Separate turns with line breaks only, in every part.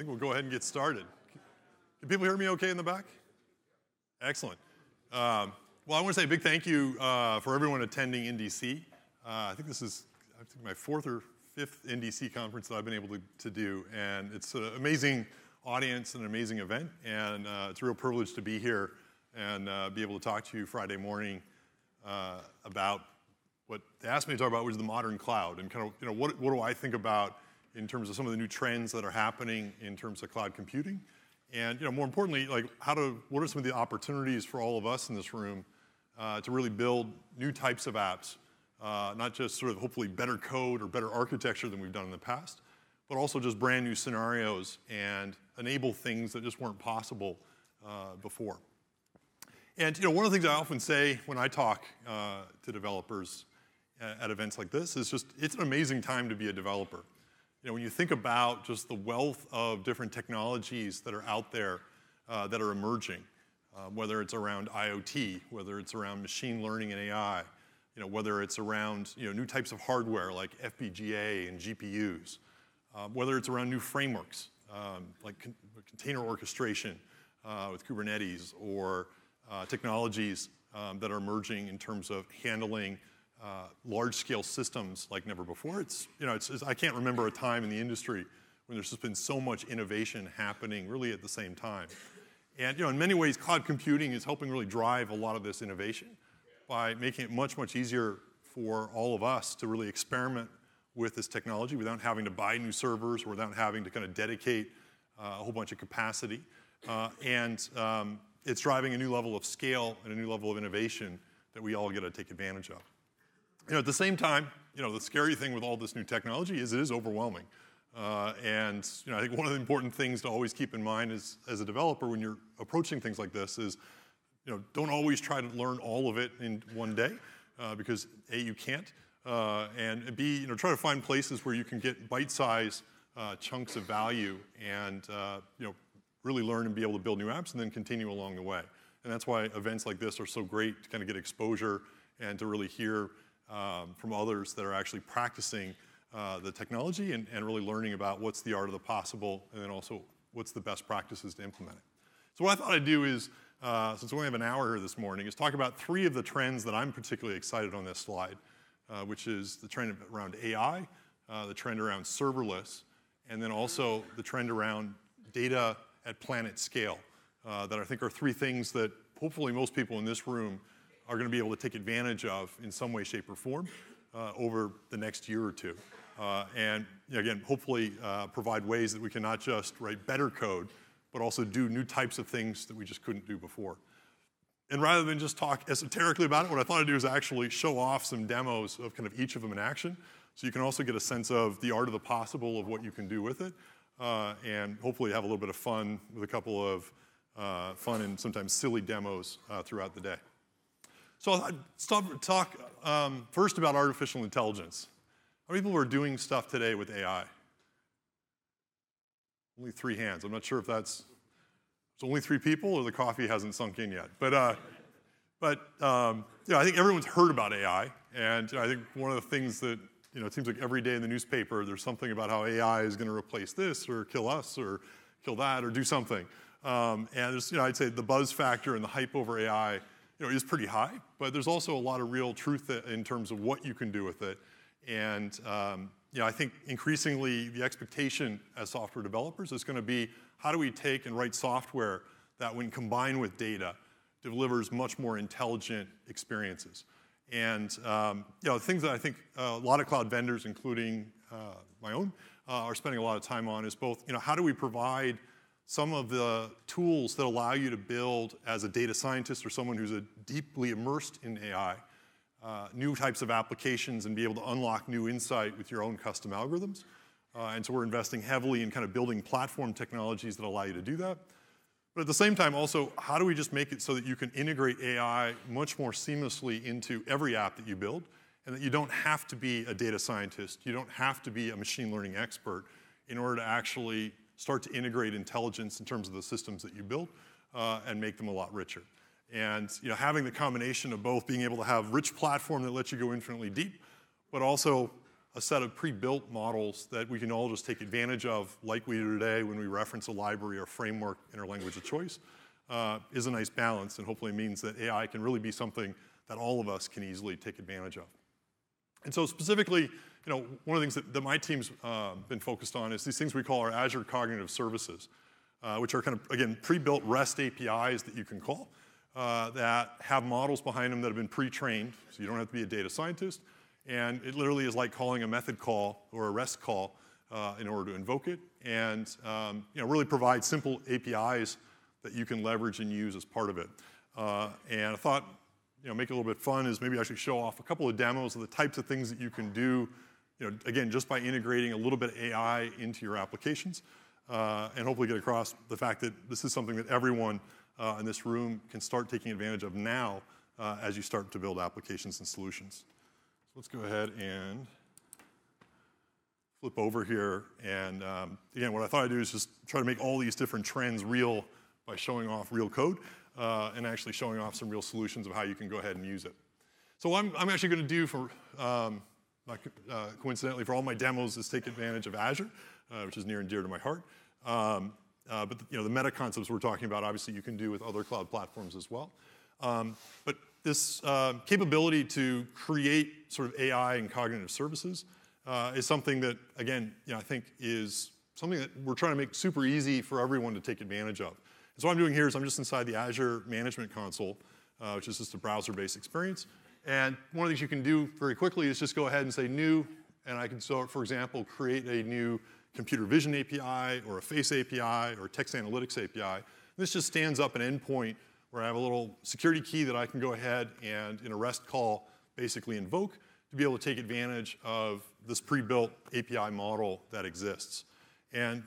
think we'll go ahead and get started. Can people hear me okay in the back? Excellent. Um, well, I want to say a big thank you uh, for everyone attending NDC. Uh, I think this is I think my fourth or fifth NDC conference that I've been able to, to do, and it's an amazing audience and an amazing event, and uh, it's a real privilege to be here and uh, be able to talk to you Friday morning uh, about what they asked me to talk about, which is the modern cloud, and kind of you know what, what do I think about in terms of some of the new trends that are happening in terms of cloud computing. And you know, more importantly, like how to, what are some of the opportunities for all of us in this room uh, to really build new types of apps, uh, not just sort of hopefully better code or better architecture than we've done in the past, but also just brand new scenarios and enable things that just weren't possible uh, before. And you know, one of the things I often say when I talk uh, to developers at events like this is just it's an amazing time to be a developer. You know, when you think about just the wealth of different technologies that are out there uh, that are emerging, uh, whether it's around IoT, whether it's around machine learning and AI, you know, whether it's around you know, new types of hardware like FPGA and GPUs, uh, whether it's around new frameworks um, like con container orchestration uh, with Kubernetes or uh, technologies um, that are emerging in terms of handling uh, large-scale systems like never before. It's, you know, it's, it's, I can't remember a time in the industry when there's just been so much innovation happening really at the same time. And you know, in many ways, cloud computing is helping really drive a lot of this innovation by making it much, much easier for all of us to really experiment with this technology without having to buy new servers or without having to kind of dedicate uh, a whole bunch of capacity. Uh, and um, it's driving a new level of scale and a new level of innovation that we all get to take advantage of. You know, at the same time, you know, the scary thing with all this new technology is it is overwhelming. Uh, and you know, I think one of the important things to always keep in mind is, as a developer, when you're approaching things like this, is you know, don't always try to learn all of it in one day, uh, because a you can't, uh, and b you know, try to find places where you can get bite-sized uh, chunks of value and uh, you know, really learn and be able to build new apps, and then continue along the way. And that's why events like this are so great to kind of get exposure and to really hear um, from others that are actually practicing uh, the technology and, and really learning about what's the art of the possible and then also what's the best practices to implement it. So what I thought I'd do is, uh, since we only have an hour here this morning, is talk about three of the trends that I'm particularly excited on this slide, uh, which is the trend around AI, uh, the trend around serverless, and then also the trend around data at planet scale, uh, that I think are three things that hopefully most people in this room are going to be able to take advantage of in some way, shape, or form uh, over the next year or two. Uh, and again, hopefully uh, provide ways that we can not just write better code, but also do new types of things that we just couldn't do before. And rather than just talk esoterically about it, what I thought I'd do is actually show off some demos of kind of each of them in action. So you can also get a sense of the art of the possible of what you can do with it. Uh, and hopefully have a little bit of fun with a couple of uh, fun and sometimes silly demos uh, throughout the day. So I'll stop, talk um, first about artificial intelligence. How many people are doing stuff today with AI? Only three hands. I'm not sure if that's it's only three people or the coffee hasn't sunk in yet. But, uh, but um, know, I think everyone's heard about AI. And I think one of the things that you know, it seems like every day in the newspaper there's something about how AI is going to replace this or kill us or kill that or do something. Um, and there's, you know, I'd say the buzz factor and the hype over AI you know, is pretty high, but there's also a lot of real truth in terms of what you can do with it. And um, you know, I think increasingly the expectation as software developers is going to be how do we take and write software that, when combined with data, delivers much more intelligent experiences. And um, you know, things that I think a lot of cloud vendors, including uh, my own, uh, are spending a lot of time on is both, you know, how do we provide some of the tools that allow you to build as a data scientist or someone who's deeply immersed in AI, uh, new types of applications and be able to unlock new insight with your own custom algorithms. Uh, and so we're investing heavily in kind of building platform technologies that allow you to do that. But at the same time, also, how do we just make it so that you can integrate AI much more seamlessly into every app that you build, and that you don't have to be a data scientist, you don't have to be a machine learning expert in order to actually start to integrate intelligence in terms of the systems that you build uh, and make them a lot richer. And you know, having the combination of both being able to have rich platform that lets you go infinitely deep, but also a set of pre-built models that we can all just take advantage of, like we do today when we reference a library or framework in our language of choice, uh, is a nice balance, and hopefully means that AI can really be something that all of us can easily take advantage of. And so specifically, you know, one of the things that, that my team's uh, been focused on is these things we call our Azure Cognitive Services, uh, which are kind of, again, pre-built REST APIs that you can call uh, that have models behind them that have been pre-trained, so you don't have to be a data scientist, and it literally is like calling a method call or a REST call uh, in order to invoke it, and um, you know, really provide simple APIs that you can leverage and use as part of it. Uh, and I thought you know, make it a little bit fun is maybe I should show off a couple of demos of the types of things that you can do, you know, again, just by integrating a little bit of AI into your applications, uh, and hopefully get across the fact that this is something that everyone uh, in this room can start taking advantage of now uh, as you start to build applications and solutions. So let's go ahead and flip over here. And um, again, what I thought I'd do is just try to make all these different trends real by showing off real code uh, and actually showing off some real solutions of how you can go ahead and use it. So what I'm, I'm actually going to do for, um, uh, coincidentally, for all my demos is take advantage of Azure, uh, which is near and dear to my heart. Um, uh, but the, you know, the meta concepts we're talking about, obviously, you can do with other cloud platforms as well. Um, but this uh, capability to create sort of AI and cognitive services uh, is something that, again, you know, I think is something that we're trying to make super easy for everyone to take advantage of. So what I'm doing here is I'm just inside the Azure Management Console, uh, which is just a browser-based experience. And one of the things you can do very quickly is just go ahead and say new, and I can, so, for example, create a new computer vision API or a face API or text analytics API. This just stands up an endpoint where I have a little security key that I can go ahead and in a REST call basically invoke to be able to take advantage of this pre-built API model that exists. And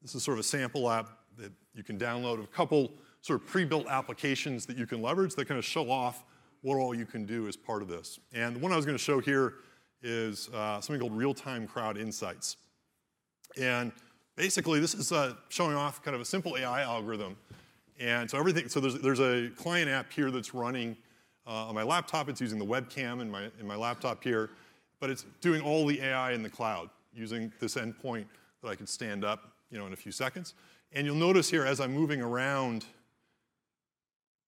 this is sort of a sample app that you can download a couple sort of pre-built applications that you can leverage that kind of show off what all you can do as part of this. And the one I was going to show here is uh, something called Real-Time Crowd Insights. And basically, this is uh, showing off kind of a simple AI algorithm. And so everything, so there's, there's a client app here that's running uh, on my laptop. It's using the webcam in my, in my laptop here, but it's doing all the AI in the cloud using this endpoint that I can stand up, you know, in a few seconds. And you'll notice here as I'm moving around,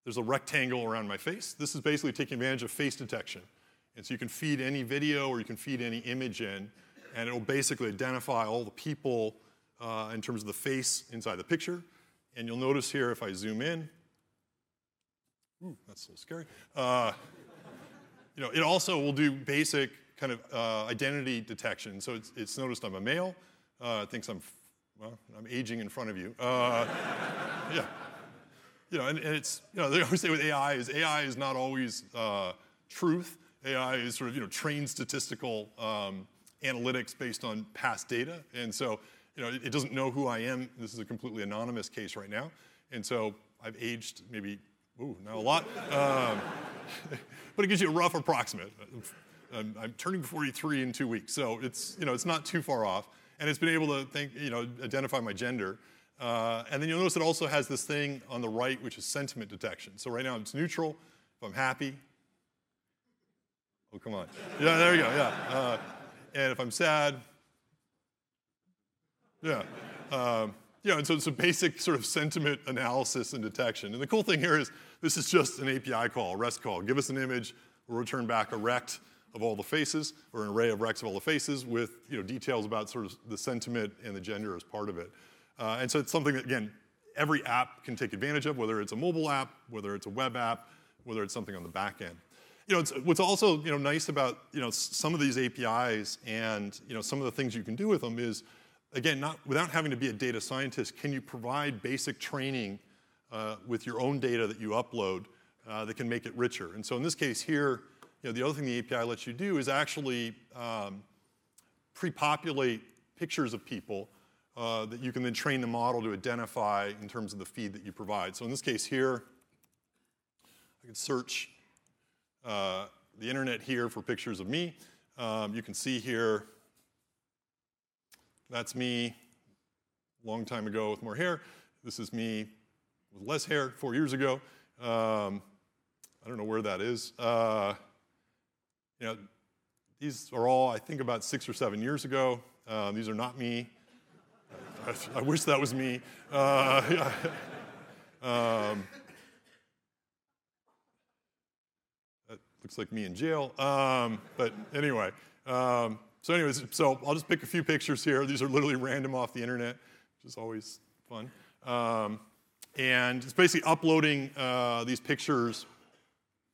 there's a rectangle around my face. This is basically taking advantage of face detection. And so you can feed any video or you can feed any image in, and it'll basically identify all the people uh, in terms of the face inside the picture. And you'll notice here if I zoom in, ooh, that's a little scary. Uh, you know, it also will do basic kind of uh, identity detection. So it's, it's noticed I'm a male, uh, it thinks I'm well, I'm aging in front of you. Uh, yeah. You know, and, and, it's, you know, they always say with AI is AI is not always uh, truth. AI is sort of, you know, trained statistical um, analytics based on past data. And so, you know, it, it, doesn't know who I am. This is a completely anonymous case right now. And so I've aged maybe, ooh, not a lot. Um, but it gives you a rough approximate. I'm, I'm turning 43 in two weeks. So it's, you know, it's not too far off and it's been able to think, you know, identify my gender. Uh, and then you'll notice it also has this thing on the right, which is sentiment detection. So right now it's neutral. If I'm happy, oh, come on. Yeah, there you go, yeah. Uh, and if I'm sad, yeah. Um, yeah, and so it's a basic sort of sentiment analysis and detection. And the cool thing here is this is just an API call, a REST call. Give us an image, we'll return back a rect of all the faces, or an array of rects of all the faces with you know, details about sort of the sentiment and the gender as part of it. Uh, and so it's something that, again, every app can take advantage of, whether it's a mobile app, whether it's a web app, whether it's something on the back end. You know, what's also you know, nice about you know, some of these APIs and you know, some of the things you can do with them is, again, not, without having to be a data scientist, can you provide basic training uh, with your own data that you upload uh, that can make it richer? And so in this case here, you know, the other thing the API lets you do is actually um, pre-populate pictures of people uh, that you can then train the model to identify in terms of the feed that you provide. So in this case here, I can search uh, the internet here for pictures of me. Um, you can see here, that's me long time ago with more hair. This is me with less hair four years ago. Um, I don't know where that is. Uh, you know, these are all, I think, about six or seven years ago. Um, these are not me. I, I wish that was me. Uh, um, that looks like me in jail. Um, but anyway, um, so anyways, so I'll just pick a few pictures here. These are literally random off the internet, which is always fun. Um, and it's basically uploading uh, these pictures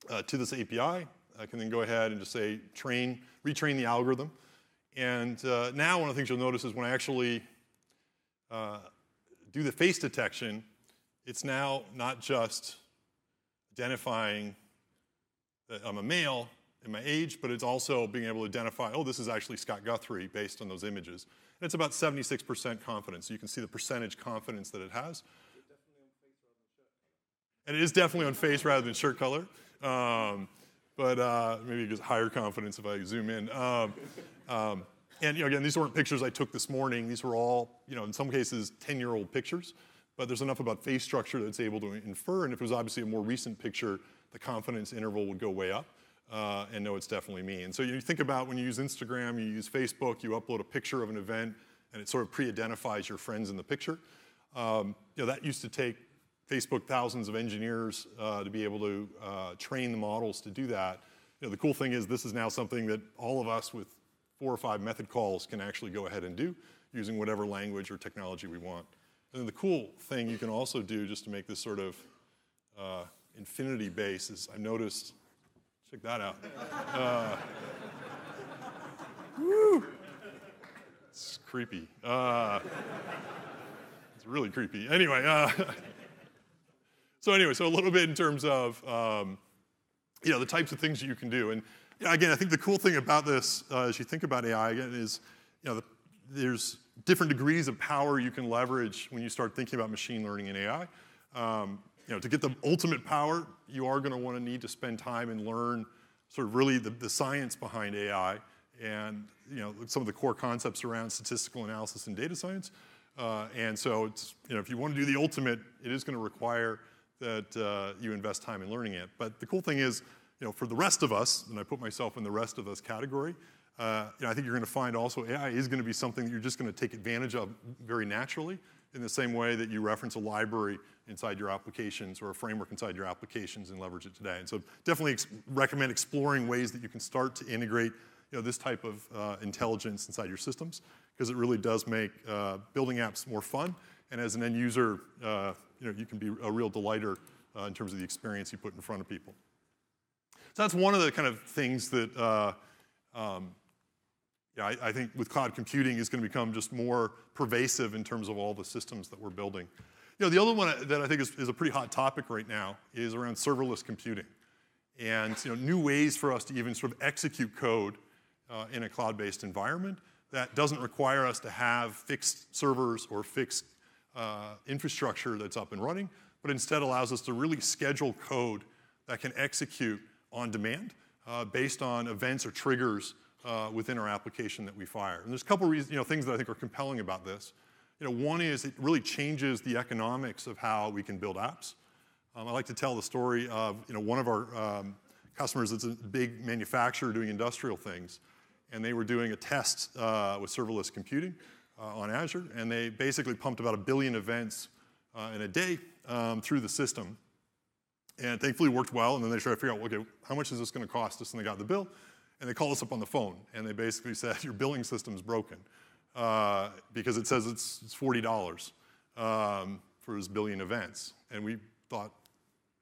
uh, to this API. I can then go ahead and just say train, retrain the algorithm. And uh, now one of the things you'll notice is when I actually uh, do the face detection, it's now not just identifying that I'm a male and my age, but it's also being able to identify, oh, this is actually Scott Guthrie based on those images. And it's about 76% confidence. So you can see the percentage confidence that it has. And it is definitely on face rather than shirt color. Um, but uh, maybe it gives higher confidence if I zoom in. Um, um, and you know, again, these weren't pictures I took this morning. These were all, you know, in some cases, 10-year-old pictures. But there's enough about face structure that it's able to infer. And if it was obviously a more recent picture, the confidence interval would go way up. Uh, and know it's definitely me. And so you think about when you use Instagram, you use Facebook, you upload a picture of an event, and it sort of pre-identifies your friends in the picture. Um, you know, that used to take Facebook thousands of engineers uh, to be able to uh, train the models to do that. You know, the cool thing is this is now something that all of us with four or five method calls can actually go ahead and do using whatever language or technology we want. And then the cool thing you can also do just to make this sort of uh, infinity base is I noticed, check that out. Uh, woo! It's creepy. Uh, it's really creepy. Anyway, uh, so anyway, so a little bit in terms of um, you know the types of things that you can do, and you know, again, I think the cool thing about this, uh, as you think about AI, again, is you know the, there's different degrees of power you can leverage when you start thinking about machine learning and AI. Um, you know, to get the ultimate power, you are going to want to need to spend time and learn sort of really the, the science behind AI and you know some of the core concepts around statistical analysis and data science. Uh, and so, it's, you know, if you want to do the ultimate, it is going to require that uh, you invest time in learning it. But the cool thing is, you know, for the rest of us, and I put myself in the rest of us category, uh, you know, I think you're going to find also AI is going to be something that you're just going to take advantage of very naturally in the same way that you reference a library inside your applications or a framework inside your applications and leverage it today. And so definitely ex- recommend exploring ways that you can start to integrate you know, this type of uh, intelligence inside your systems because it really does make uh, building apps more fun. And as an end user, uh, you know, you can be a real delighter uh, in terms of the experience you put in front of people. So that's one of the kind of things that uh, um, yeah, I, I, think with cloud computing is going to become just more pervasive in terms of all the systems that we're building. You know, the other one that I think is, is a pretty hot topic right now is around serverless computing and you know, new ways for us to even sort of execute code uh, in a cloud-based environment that doesn't require us to have fixed servers or fixed uh, infrastructure that's up and running, but instead allows us to really schedule code that can execute on demand uh, based on events or triggers uh, within our application that we fire. And there's a couple reasons, you know, things that I think are compelling about this. You know, one is it really changes the economics of how we can build apps. Um, I like to tell the story of you know, one of our um, customers that's a big manufacturer doing industrial things, and they were doing a test uh, with serverless computing uh, on Azure, and they basically pumped about a billion events uh, in a day um, through the system. And thankfully it worked well, and then they tried to figure out, okay, how much is this going to cost us? And they got the bill, and they called us up on the phone, and they basically said, your billing system's broken uh, because it says it's, it's $40 um, for this billion events. And we thought,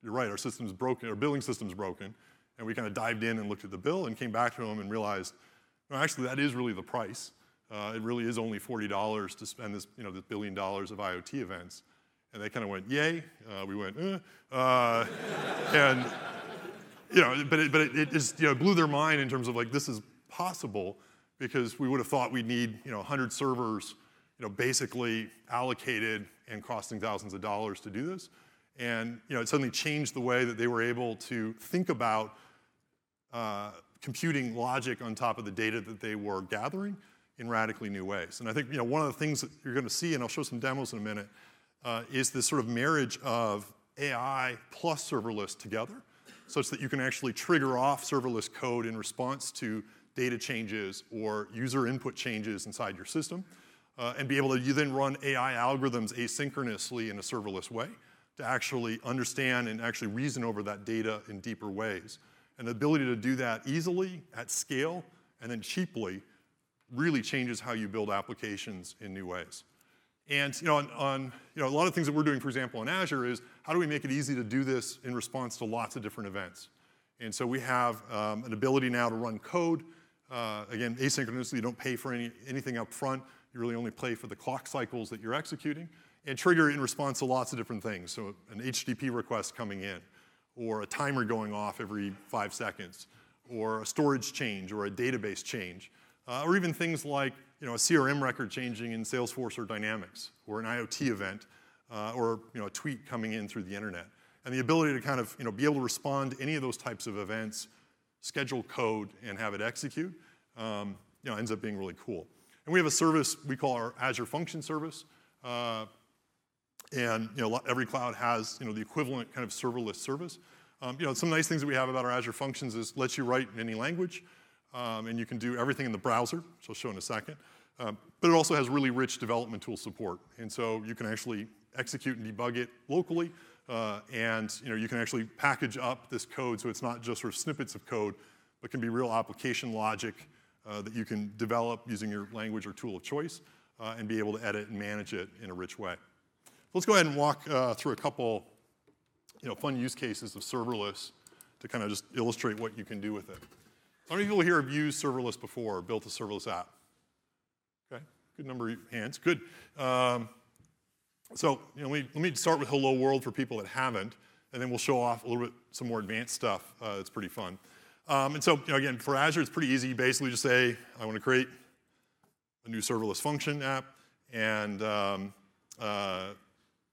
you're right, our system's broken, our billing system's broken. And we kind of dived in and looked at the bill and came back to them and realized, well, actually, that is really the price. Uh, it really is only $40 to spend this, you know, this billion dollars of IoT events. And they kind of went, yay. Uh, we went, eh. uh, and, you know, but it, but it, it just, you know, blew their mind in terms of like, this is possible because we would have thought we'd need, you know, 100 servers, you know, basically allocated and costing thousands of dollars to do this. And, you know, it suddenly changed the way that they were able to think about uh, computing logic on top of the data that they were gathering in radically new ways. And I think you know, one of the things that you're going to see, and I'll show some demos in a minute, uh, is this sort of marriage of AI plus serverless together, such that you can actually trigger off serverless code in response to data changes or user input changes inside your system, uh, and be able to then run AI algorithms asynchronously in a serverless way to actually understand and actually reason over that data in deeper ways. And the ability to do that easily, at scale, and then cheaply really changes how you build applications in new ways. And you know, on, on, you know, a lot of things that we're doing, for example, in Azure is how do we make it easy to do this in response to lots of different events? And so we have um, an ability now to run code. Uh, again, asynchronously, you don't pay for any, anything up front. You really only pay for the clock cycles that you're executing and trigger in response to lots of different things. So an HTTP request coming in, or a timer going off every five seconds, or a storage change, or a database change, uh, or even things like you know, a CRM record changing in Salesforce or Dynamics, or an IoT event, uh, or you know, a tweet coming in through the internet. And the ability to kind of you know, be able to respond to any of those types of events, schedule code, and have it execute, um, you know, ends up being really cool. And we have a service we call our Azure Function Service. Uh, and you know, every cloud has you know, the equivalent kind of serverless service. Um, you know, some nice things that we have about our Azure Functions is lets you write in any language, um, and you can do everything in the browser, which I'll show in a second. Um, but it also has really rich development tool support, and so you can actually execute and debug it locally, uh, and you know, you can actually package up this code so it's not just sort of snippets of code, but can be real application logic uh, that you can develop using your language or tool of choice, uh, and be able to edit and manage it in a rich way. Let's go ahead and walk uh, through a couple you know, fun use cases of serverless to kind of just illustrate what you can do with it. How many people here have used serverless before or built a serverless app? Okay, good number of hands, good. Um, so you know, let, me, let me start with Hello World for people that haven't, and then we'll show off a little bit some more advanced stuff. Uh, it's pretty fun. Um, and so you know, again, for Azure, it's pretty easy. You basically just say, I want to create a new serverless function app, and um, uh,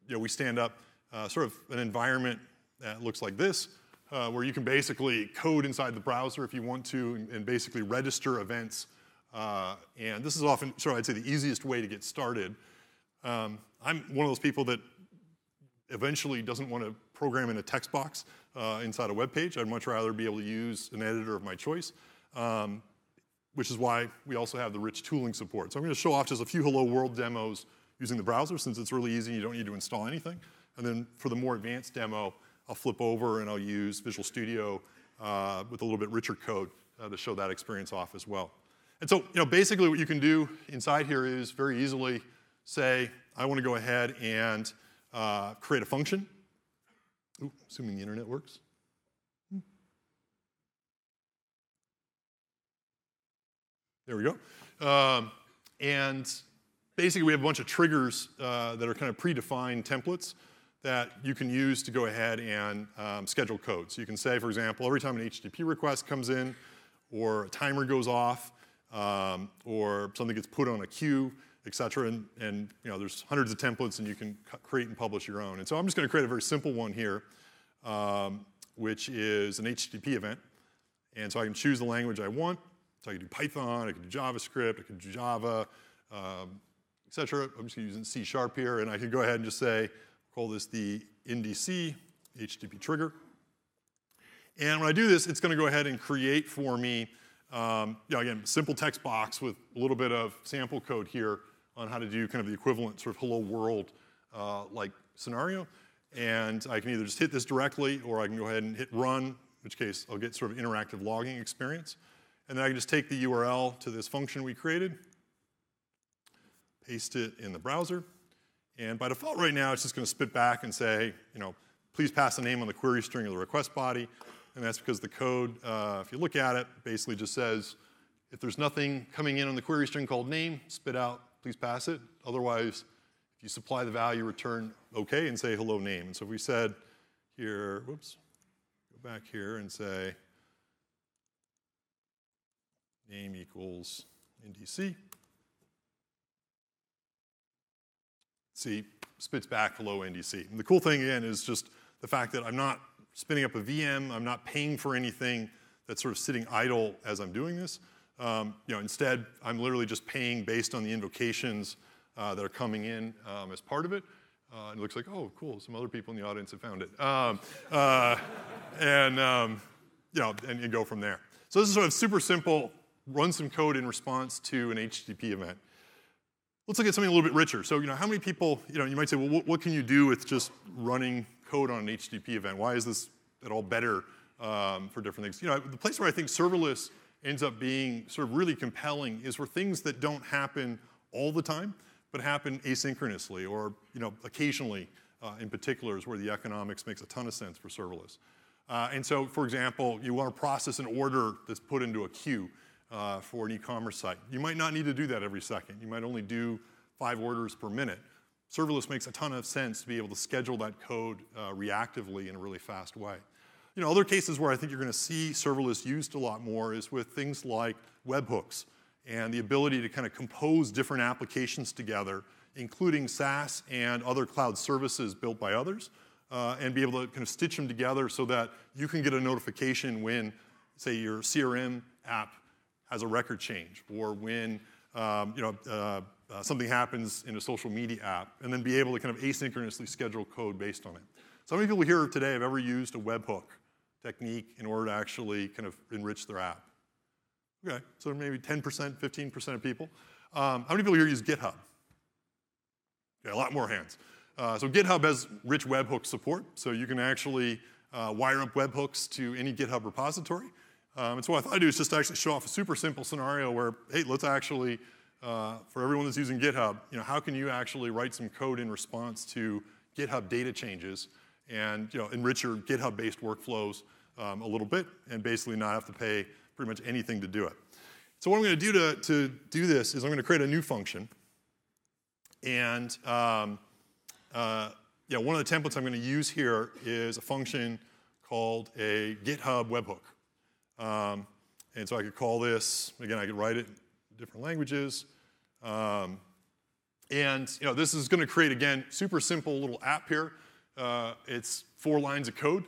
you know, we stand up uh, sort of an environment that looks like this, uh, where you can basically code inside the browser if you want to, and, and basically register events. Uh, and this is often, sort of, I'd say, the easiest way to get started. Um, I'm one of those people that eventually doesn't want to program in a text box uh, inside a web page. I'd much rather be able to use an editor of my choice. Um, which is why we also have the rich tooling support. So I'm going to show off just a few Hello World demos using the browser since it's really easy, you don't need to install anything. And then for the more advanced demo, I'll flip over and I'll use Visual Studio uh, with a little bit richer code uh, to show that experience off as well. And so, you know, basically what you can do inside here is very easily say, I want to go ahead and uh, create a function. Ooh, assuming the internet works. There we go. Um, and basically, we have a bunch of triggers uh, that are kind of predefined templates that you can use to go ahead and um, schedule code. So you can say, for example, every time an HTTP request comes in, or a timer goes off, um, or something gets put on a queue, et cetera, and, and you know, there's hundreds of templates and you can create and publish your own. And so I'm just gonna create a very simple one here, um, which is an HTTP event. And so I can choose the language I want. So I can do Python, I can do JavaScript, I can do Java, um, etc. I'm just using C sharp here, and I can go ahead and just say, call this the NDC HTTP trigger. And when I do this, it's going to go ahead and create for me, um, you know, again, simple text box with a little bit of sample code here on how to do kind of the equivalent sort of hello world uh, like scenario. And I can either just hit this directly or I can go ahead and hit run, in which case I'll get sort of interactive logging experience. And then I can just take the URL to this function we created, paste it in the browser. And by default right now, it's just going to spit back and say, you know, please pass the name on the query string of the request body. And that's because the code, uh, if you look at it, basically just says, if there's nothing coming in on the query string called name, spit out, please pass it. Otherwise, if you supply the value, return OK and say hello name. And so if we said here, whoops, go back here and say name equals NDC, see, spits back hello NDC. And the cool thing again is just the fact that I'm not spinning up a VM, I'm not paying for anything that's sort of sitting idle as I'm doing this. Um, you know, instead, I'm literally just paying based on the invocations uh, that are coming in um, as part of it. Uh, it looks like, oh, cool, some other people in the audience have found it. Um, uh, and, um, you know, and, and, go from there. So this is sort of super simple run some code in response to an HTTP event. Let's look at something a little bit richer. So, you know, how many people, you know, you might say, well, what, can you do with just running code on an HTTP event? Why is this at all better um, for different things? You know, the place where I think serverless ends up being sort of really compelling is for things that don't happen all the time, but happen asynchronously or, you know, occasionally uh, in particular is where the economics makes a ton of sense for serverless. Uh, and so, for example, you want to process an order that's put into a queue uh, for an e-commerce site. You might not need to do that every second. You might only do five orders per minute. Serverless makes a ton of sense to be able to schedule that code uh, reactively in a really fast way. You know, other cases where I think you're going to see serverless used a lot more is with things like webhooks and the ability to kind of compose different applications together, including SaaS and other cloud services built by others, uh, and be able to kind of stitch them together so that you can get a notification when, say, your CRM app has a record change, or when um, you know, uh, uh, something happens in a social media app, and then be able to kind of asynchronously schedule code based on it. So how many people here today have ever used a webhook technique in order to actually kind of enrich their app? Okay, so maybe 10%, 15% of people. Um, how many people here use GitHub? Okay, a lot more hands. Uh, so GitHub has rich webhook support, so you can actually uh, wire up webhooks to any GitHub repository. Um, and so what I thought I'd do is just actually show off a super simple scenario where, hey, let's actually, uh, for everyone that's using GitHub, you know, how can you actually write some code in response to GitHub data changes and you know, enrich your GitHub-based workflows um, a little bit and basically not have to pay pretty much anything to do it. So what I'm going to do to, to do this is I'm going to create a new function. And um, uh, yeah, one of the templates I'm going to use here is a function called a GitHub webhook. Um, and so I could call this, again, I could write it in different languages. Um, and you know, this is going to create, again, super simple little app here. Uh, it's four lines of code.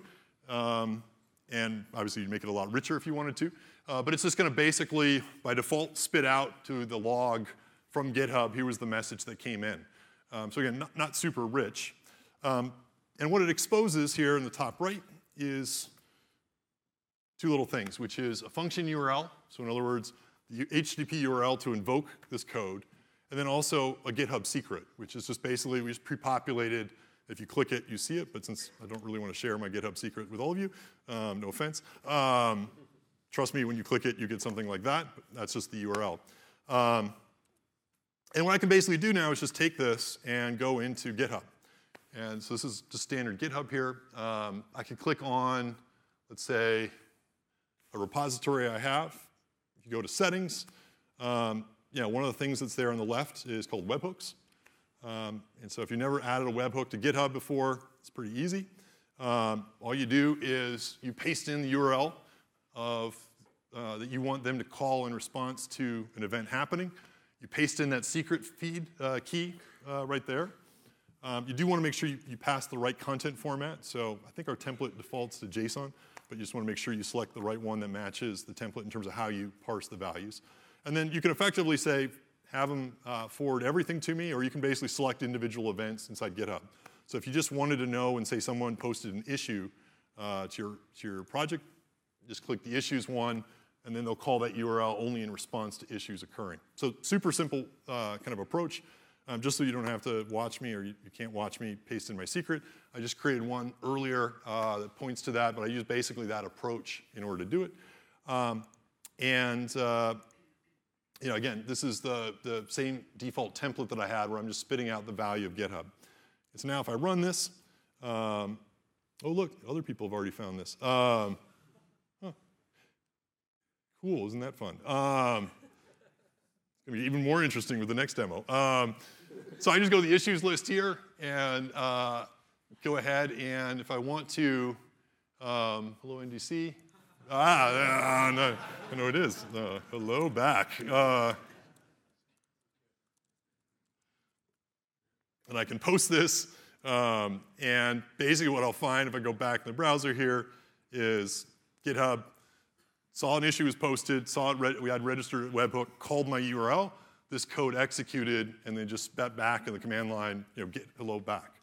Um, and obviously, you'd make it a lot richer if you wanted to. Uh, but it's just going to basically, by default, spit out to the log from GitHub, here was the message that came in. Um, so again, not, not super rich. Um, and what it exposes here in the top right is two little things, which is a function URL. So in other words, the HTTP URL to invoke this code, and then also a GitHub secret, which is just basically we just pre-populated. If you click it, you see it. But since I don't really want to share my GitHub secret with all of you, um, no offense. Um, trust me, when you click it, you get something like that. That's just the URL. Um, and what I can basically do now is just take this and go into GitHub. And so this is just standard GitHub here. Um, I can click on, let's say, a repository I have. If you go to settings, um, you know, one of the things that's there on the left is called webhooks. Um, and so if you never added a webhook to GitHub before, it's pretty easy. Um, all you do is you paste in the URL of uh, that you want them to call in response to an event happening. You paste in that secret feed uh, key uh, right there. Um, you do want to make sure you, you, pass the right content format. So I think our template defaults to JSON, but you just want to make sure you select the right one that matches the template in terms of how you parse the values. And then you can effectively say, have them uh, forward everything to me, or you can basically select individual events inside GitHub. So if you just wanted to know and say someone posted an issue uh, to, your, to your project, just click the issues one, and then they'll call that URL only in response to issues occurring. So super simple uh, kind of approach. Um, just so you don't have to watch me or you, you, can't watch me paste in my secret. I just created one earlier uh, that points to that, but I use basically that approach in order to do it. Um, and uh, you know, again, this is the, the same default template that I had where I'm just spitting out the value of GitHub. And so now if I run this, um, oh look, other people have already found this. Um, Cool, isn't that fun? Um, it's gonna be even more interesting with the next demo. Um, so I just go to the issues list here and uh, go ahead and if I want to, um, hello NDC. Ah, uh, no, I know it is. Uh, hello back. Uh, and I can post this. Um, and basically, what I'll find if I go back in the browser here is GitHub Saw an issue was posted, saw it, we had registered webhook, called my URL, this code executed, and then just spat back in the command line, you know, get hello back.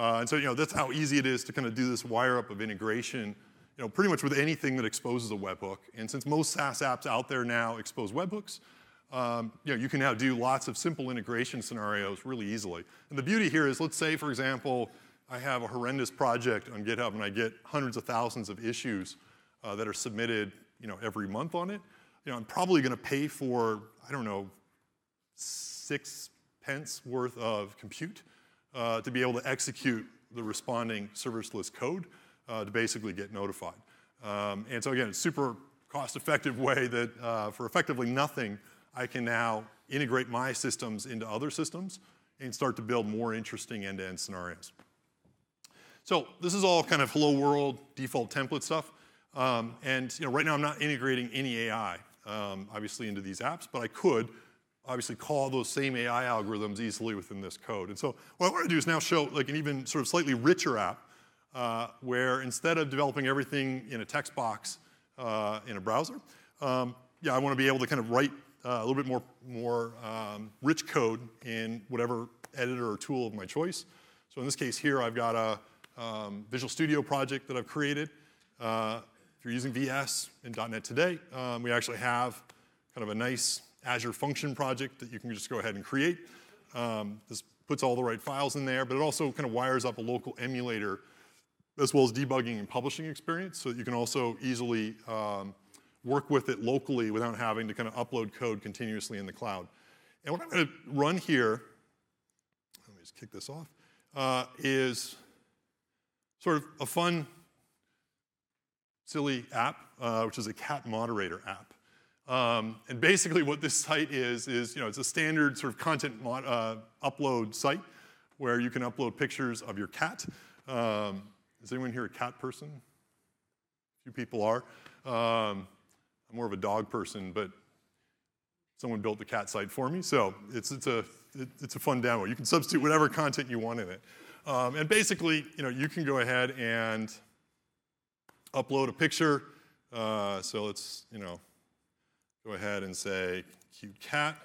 Uh, and so, you know, that's how easy it is to kind of do this wire up of integration, you know, pretty much with anything that exposes a webhook. And since most SaaS apps out there now expose webhooks, um, you know, you can now do lots of simple integration scenarios really easily. And the beauty here is, let's say, for example, I have a horrendous project on GitHub and I get hundreds of thousands of issues uh, that are submitted, you know, every month on it. You know, I'm probably going to pay for, I don't know, six pence worth of compute uh, to be able to execute the responding serverless code uh, to basically get notified. Um, and so again, it's super cost-effective way that uh, for effectively nothing, I can now integrate my systems into other systems and start to build more interesting end-to-end scenarios. So this is all kind of hello world default template stuff. Um, and you know, right now I'm not integrating any AI, um, obviously, into these apps, but I could obviously call those same AI algorithms easily within this code. And so what I want to do is now show like an even sort of slightly richer app uh, where instead of developing everything in a text box uh, in a browser, um, yeah, I want to be able to kind of write uh, a little bit more, more um, rich code in whatever editor or tool of my choice. So in this case here, I've got a um, Visual Studio project that I've created. Uh, if you're using VS in .NET today, um, we actually have kind of a nice Azure function project that you can just go ahead and create. Um, this puts all the right files in there, but it also kind of wires up a local emulator as well as debugging and publishing experience so that you can also easily um, work with it locally without having to kind of upload code continuously in the cloud. And what I'm going to run here, let me just kick this off, uh, is sort of a fun, silly app, uh, which is a cat moderator app. Um, and basically what this site is, is you know, it's a standard sort of content uh, upload site where you can upload pictures of your cat. Um, is anyone here a cat person? A few people are. Um, I'm more of a dog person, but someone built the cat site for me, so it's, it's, a, it, it's a fun demo. You can substitute whatever content you want in it. Um, and basically, you know, you can go ahead and upload a picture. Uh, so let's, you know, go ahead and say cute cat.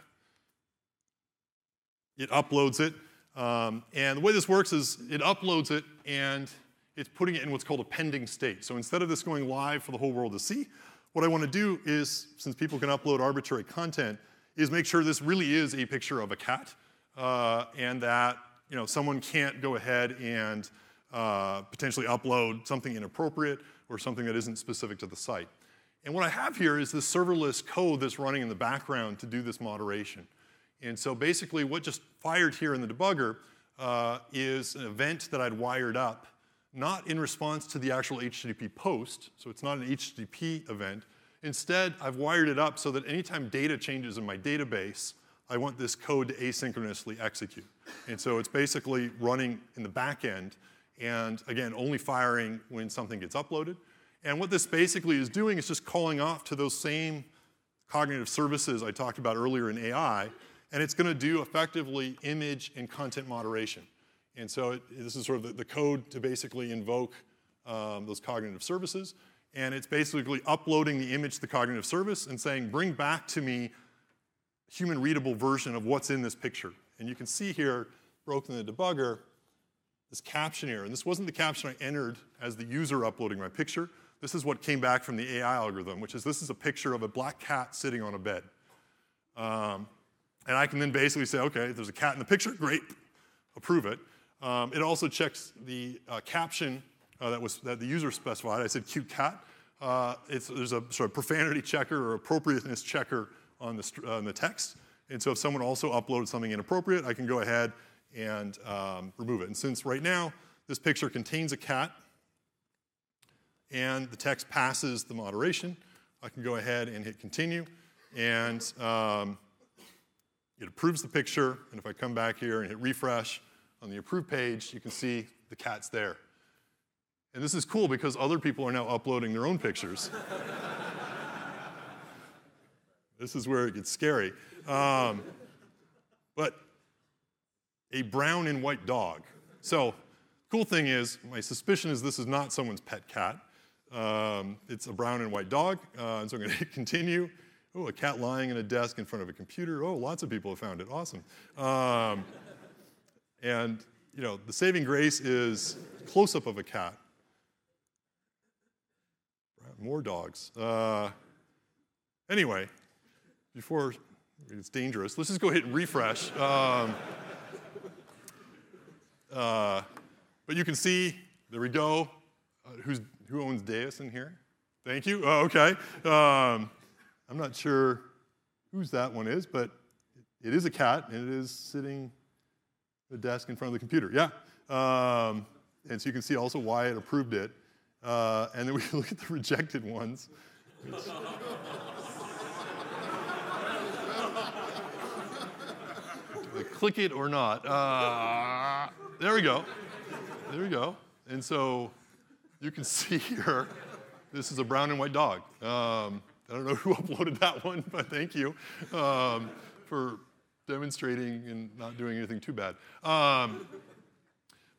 It uploads it. Um, and the way this works is it uploads it and it's putting it in what's called a pending state. So instead of this going live for the whole world to see, what I want to do is, since people can upload arbitrary content, is make sure this really is a picture of a cat uh, and that you know, someone can't go ahead and uh, potentially upload something inappropriate or something that isn't specific to the site. And what I have here is this serverless code that's running in the background to do this moderation. And so basically what just fired here in the debugger uh, is an event that I'd wired up, not in response to the actual HTTP post, so it's not an HTTP event. Instead, I've wired it up so that anytime data changes in my database, I want this code to asynchronously execute. And so it's basically running in the back end, and again, only firing when something gets uploaded. And what this basically is doing is just calling off to those same cognitive services I talked about earlier in AI, and it's going to do effectively image and content moderation. And so it, this is sort of the, the, code to basically invoke um, those cognitive services. And it's basically uploading the image to the cognitive service and saying, bring back to me human readable version of what's in this picture. And you can see here, broken in the debugger, this caption here. And this wasn't the caption I entered as the user uploading my picture. This is what came back from the AI algorithm, which is this is a picture of a black cat sitting on a bed. Um, and I can then basically say, okay, there's a cat in the picture, great, approve it. Um, it also checks the uh, caption uh, that, was, that the user specified. I said cute cat. Uh, there's a sort of profanity checker or appropriateness checker on the, on the text. And so if someone also uploaded something inappropriate, I can go ahead and um, remove it. And since right now this picture contains a cat, and the text passes the moderation. I can go ahead and hit continue, and um, it approves the picture. And if I come back here and hit refresh on the approved page, you can see the cat's there. And this is cool because other people are now uploading their own pictures. this is where it gets scary. Um, but a brown and white dog. So, cool thing is, my suspicion is this is not someone's pet cat. Um, it's a brown and white dog, uh, and so I'm going to continue. Oh, a cat lying in a desk in front of a computer. Oh, lots of people have found it. Awesome. Um, and you know, the saving grace is close-up of a cat. more dogs. Uh, anyway, before it's dangerous, let's just go ahead and refresh. Um, uh, but you can see, there we go. Uh, who's, who owns Deus in here? Thank you. Oh, okay. Um, I'm not sure whose that one is, but it is a cat, and it is sitting at a desk in front of the computer. Yeah. Um, and so you can see also why it approved it. Uh, and then we can look at the rejected ones. click it or not. Uh, there we go. There we go. And so you can see here, this is a brown and white dog. Um, I don't know who uploaded that one, but thank you um, for demonstrating and not doing anything too bad. Um,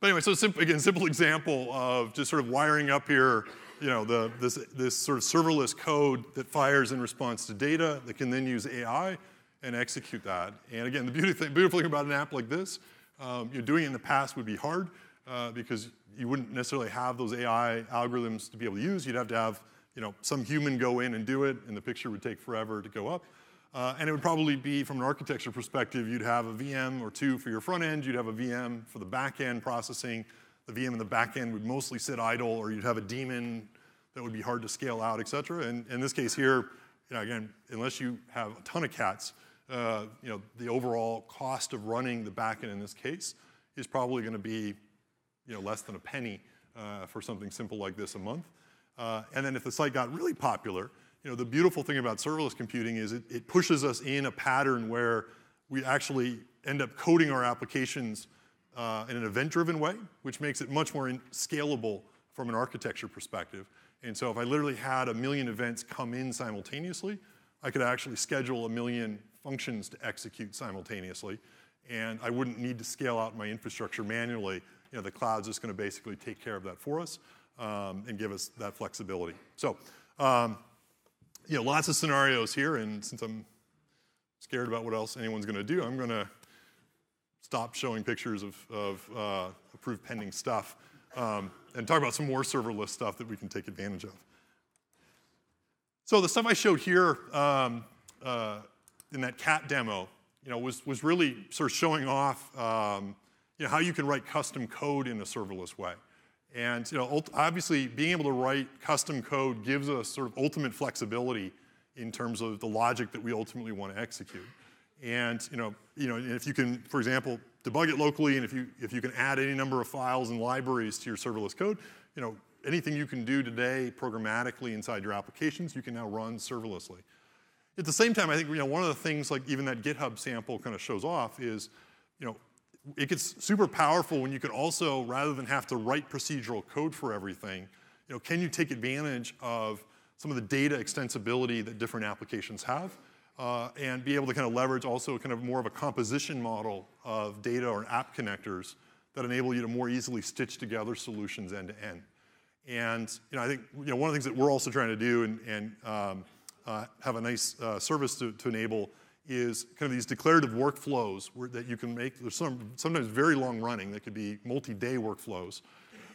but anyway, so simple, again, simple example of just sort of wiring up here, you know, the, this, this sort of serverless code that fires in response to data that can then use AI and execute that. And again, the beautiful thing, beautiful thing about an app like this, um, you know, doing it in the past would be hard uh, because you wouldn't necessarily have those AI algorithms to be able to use. You'd have to have you know, some human go in and do it, and the picture would take forever to go up. Uh, and it would probably be, from an architecture perspective, you'd have a VM or two for your front end, you'd have a VM for the back end processing. The VM in the back end would mostly sit idle, or you'd have a daemon that would be hard to scale out, et cetera. And in this case here, you know, again, unless you have a ton of cats, uh, you know, the overall cost of running the backend in this case is probably going to be, you know, less than a penny uh, for something simple like this a month. Uh, and then if the site got really popular, you know, the beautiful thing about serverless computing is it, it pushes us in a pattern where we actually end up coding our applications uh, in an event-driven way, which makes it much more scalable from an architecture perspective. And so if I literally had a million events come in simultaneously, I could actually schedule a million functions to execute simultaneously, and I wouldn't need to scale out my infrastructure manually. You know, the cloud's just going to basically take care of that for us um, and give us that flexibility. So, um, you know, lots of scenarios here, and since I'm scared about what else anyone's going to do, I'm going to stop showing pictures of, of uh, approved pending stuff um, and talk about some more serverless stuff that we can take advantage of. So the stuff I showed here um, uh, in that cat demo, you know, was, was really sort of showing off, um, you know, how you can write custom code in a serverless way. And you know, obviously, being able to write custom code gives us sort of ultimate flexibility in terms of the logic that we ultimately want to execute. And you know, you know, if you can, for example, debug it locally, and if you if you can add any number of files and libraries to your serverless code, you know, anything you can do today programmatically inside your applications, you can now run serverlessly. At the same time, I think you know one of the things like even that GitHub sample kind of shows off is, you know, it gets super powerful when you can also, rather than have to write procedural code for everything, you know, can you take advantage of some of the data extensibility that different applications have uh, and be able to kind of leverage also kind of more of a composition model of data or app connectors that enable you to more easily stitch together solutions end to end. And you know, I think you know, one of the things that we're also trying to do and, and um, uh, have a nice uh, service to, to enable is kind of these declarative workflows where, that you can make. There's some, sometimes very long running, that could be multi-day workflows,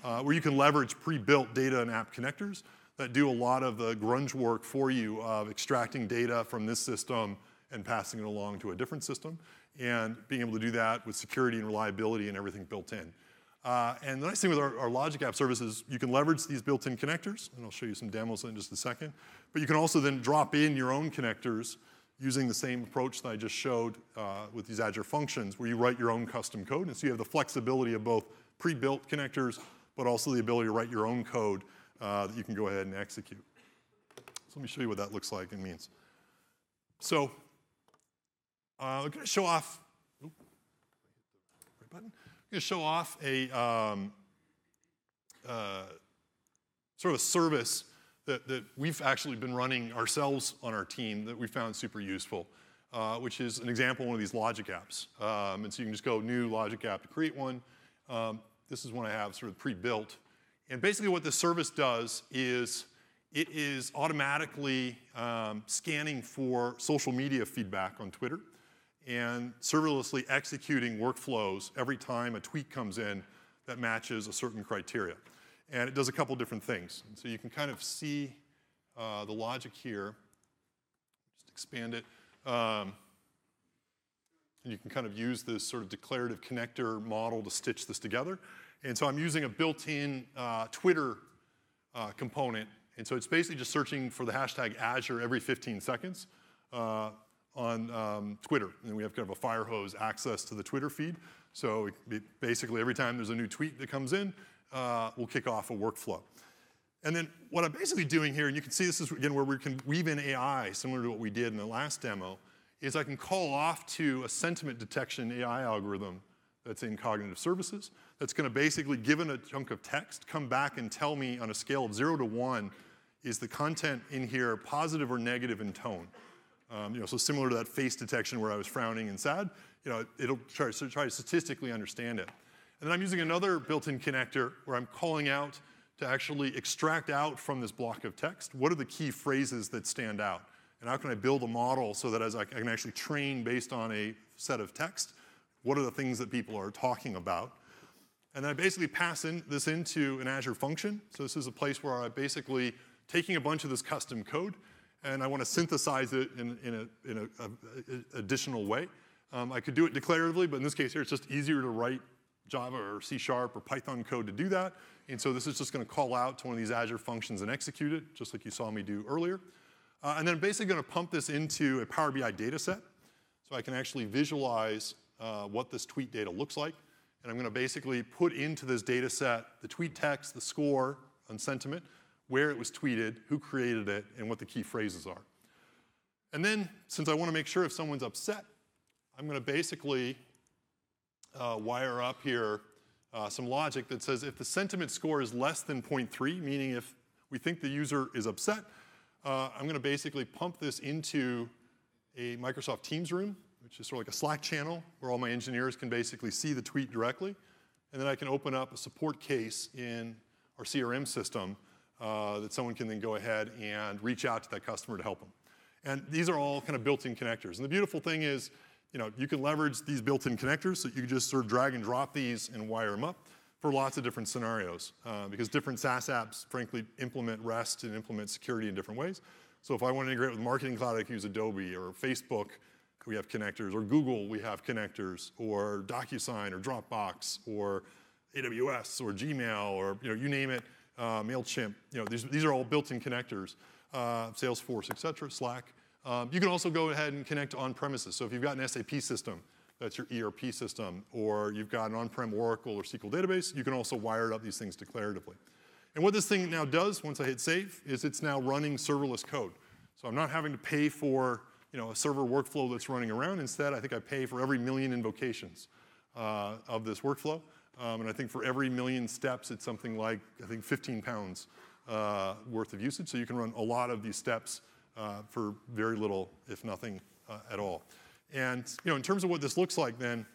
uh, where you can leverage pre-built data and app connectors that do a lot of the grunge work for you of extracting data from this system and passing it along to a different system, and being able to do that with security and reliability and everything built in. Uh, and the nice thing with our, our, Logic App services, you can leverage these built-in connectors, and I'll show you some demos in just a second. But you can also then drop in your own connectors using the same approach that I just showed uh, with these Azure functions, where you write your own custom code. And so you have the flexibility of both pre-built connectors, but also the ability to write your own code uh, that you can go ahead and execute. So let me show you what that looks like and means. So uh, I'm going to show off. Oops, right button. I'm going to show off a um, uh, sort of a service that, that we've actually been running ourselves on our team that we found super useful, uh, which is an example of one of these logic apps. Um, and so you can just go new logic app to create one. Um, this is one I have sort of pre-built. And basically what this service does is it is automatically um, scanning for social media feedback on Twitter and serverlessly executing workflows every time a tweet comes in that matches a certain criteria. And it does a couple different things. So you can kind of see uh, the logic here. Just expand it. Um, and you can kind of use this sort of declarative connector model to stitch this together. And so I'm using a built-in uh, Twitter uh, component. And so it's basically just searching for the hashtag Azure every 15 seconds uh, on um, Twitter. And we have kind of a fire hose access to the Twitter feed. So it, basically every time there's a new tweet that comes in, uh, we'll kick off a workflow. And then what I'm basically doing here, and you can see this is again where we can weave in AI, similar to what we did in the last demo, is I can call off to a sentiment detection AI algorithm that's in cognitive services that's going to basically, given a chunk of text, come back and tell me on a scale of zero to one, is the content in here positive or negative in tone? Um, you know, so similar to that face detection where I was frowning and sad, you know, it'll try, to try to statistically understand it. And then I'm using another built-in connector where I'm calling out to actually extract out from this block of text, what are the key phrases that stand out? And how can I build a model so that as I, can actually train based on a set of text, what are the things that people are talking about? And then I basically pass in this into an Azure function. So this is a place where I'm basically taking a bunch of this custom code, and I want to synthesize it in, in, a, in a, a, a, additional way. Um, I could do it declaratively, but in this case here, it's just easier to write Java or C Sharp or Python code to do that. And so this is just going to call out to one of these Azure functions and execute it, just like you saw me do earlier. Uh, and then I'm basically going to pump this into a Power BI data set so I can actually visualize uh, what this tweet data looks like. And I'm going to basically put into this data set the tweet text, the score on sentiment, where it was tweeted, who created it, and what the key phrases are. And then, since I want to make sure if someone's upset, I'm going to basically uh, wire up here uh, some logic that says if the sentiment score is less than 0.3, meaning if we think the user is upset, uh, I'm going to basically pump this into a Microsoft Teams room, which is sort of like a Slack channel where all my engineers can basically see the tweet directly. And then I can open up a support case in our CRM system uh, that someone can then go ahead and reach out to that customer to help them. And these are all kind of built-in connectors. And the beautiful thing is, you know, you can leverage these built-in connectors so you can just sort of drag and drop these and wire them up for lots of different scenarios uh, because different SaaS apps, frankly, implement REST and implement security in different ways. So if I want to integrate with Marketing Cloud, I can use Adobe or Facebook, we have connectors, or Google, we have connectors, or DocuSign or Dropbox or AWS or Gmail or you know you name it, uh, Mailchimp. You know these, these are all built-in connectors, uh, Salesforce, et cetera, Slack. Um, you can also go ahead and connect on premises. So if you've got an SAP system, that's your ERP system, or you've got an on-prem Oracle or SQL database, you can also wire up these things declaratively. And what this thing now does, once I hit save, is it's now running serverless code. So I'm not having to pay for you know, a server workflow that's running around. Instead, I think I pay for every million invocations uh, of this workflow. Um, and I think for every million steps, it's something like, I think, 15 pounds uh, worth of usage. So you can run a lot of these steps for very little, if nothing uh, at all. And you know, in terms of what this looks like then,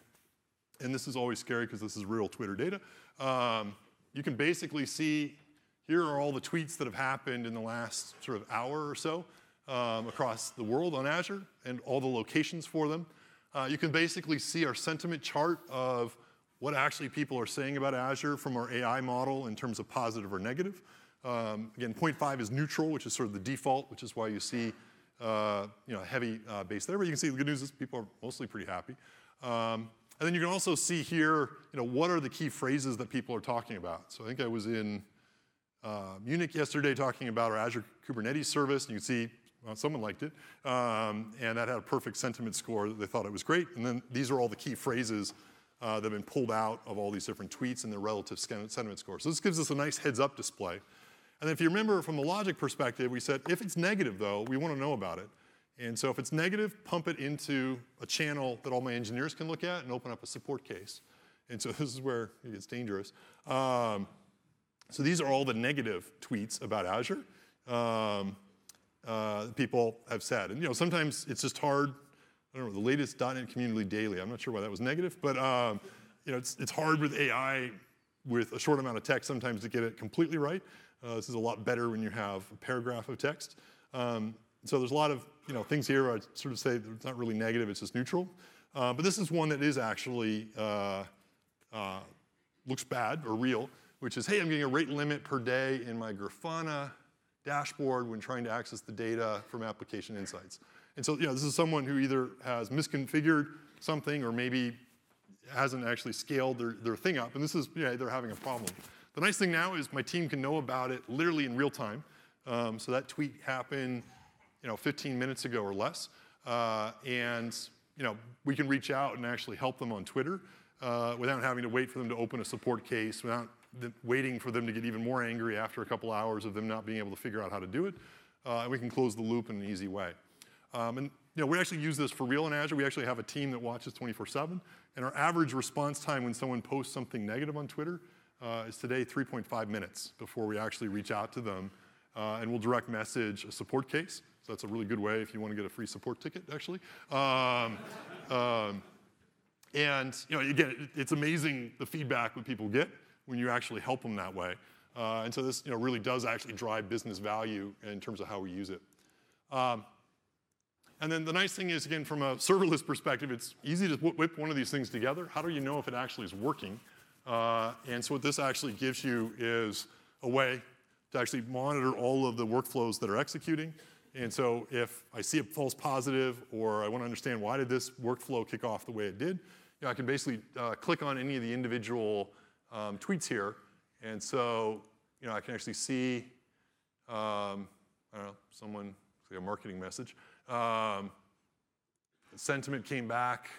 and this is always scary because this is real Twitter data, um, you can basically see here are all the tweets that have happened in the last sort of hour or so um, across the world on Azure and all the locations for them. Uh, you can basically see our sentiment chart of what actually people are saying about Azure from our AI model in terms of positive or negative. Um, again, 0.5 is neutral, which is sort of the default, which is why you see uh, you know, heavy uh, base there. But you can see the good news is people are mostly pretty happy. Um, and then you can also see here, you know, what are the key phrases that people are talking about. So I think I was in uh, Munich yesterday talking about our Azure Kubernetes service. And you can see well, someone liked it. Um, and that had a perfect sentiment score. They thought it was great. And then these are all the key phrases uh, that have been pulled out of all these different tweets and their relative sentiment score. So this gives us a nice heads up display. And if you remember from the logic perspective, we said if it's negative, though, we want to know about it. And so if it's negative, pump it into a channel that all my engineers can look at and open up a support case. And so this is where it gets dangerous. Um, so these are all the negative tweets about Azure. Um, uh, people have said. And you know, sometimes it's just hard. I don't know, the latest .NET Community Daily, I'm not sure why that was negative, but um, you know, it's, it's hard with AI with a short amount of text sometimes to get it completely right. Uh, this is a lot better when you have a paragraph of text. Um, so there's a lot of you know, things here I sort of say it's not really negative, it's just neutral. Uh, but this is one that is actually uh, uh, looks bad or real, which is, hey, I'm getting a rate limit per day in my Grafana dashboard when trying to access the data from application insights. And so, you know, this is someone who either has misconfigured something or maybe hasn't actually scaled their, their thing up, and this is, yeah, they're having a problem. The nice thing now is my team can know about it literally in real time. Um, so that tweet happened, you know, 15 minutes ago or less, uh, and you know, we can reach out and actually help them on Twitter uh, without having to wait for them to open a support case, without waiting for them to get even more angry after a couple hours of them not being able to figure out how to do it. Uh, and we can close the loop in an easy way. Um, and you know, we actually use this for real in Azure. We actually have a team that watches 24/7, and our average response time when someone posts something negative on Twitter is today 3.5 minutes before we actually reach out to them, uh, and we'll direct message a support case. So that's a really good way if you want to get a free support ticket, actually. Um, um, and you know, again, it's amazing the feedback that people get when you actually help them that way. Uh, and so this you know, really does actually drive business value in terms of how we use it. Um, and then the nice thing is, again, from a serverless perspective, it's easy to whip one of these things together. How do you know if it actually is working? Uh, and so what this actually gives you is a way to actually monitor all of the workflows that are executing. And so if I see a false positive or I want to understand why did this workflow kick off the way it did, you know, I can basically uh, click on any of the individual um, tweets here. And so, you know, I can actually see, um, I don't know, someone, say a marketing message. Um, sentiment came back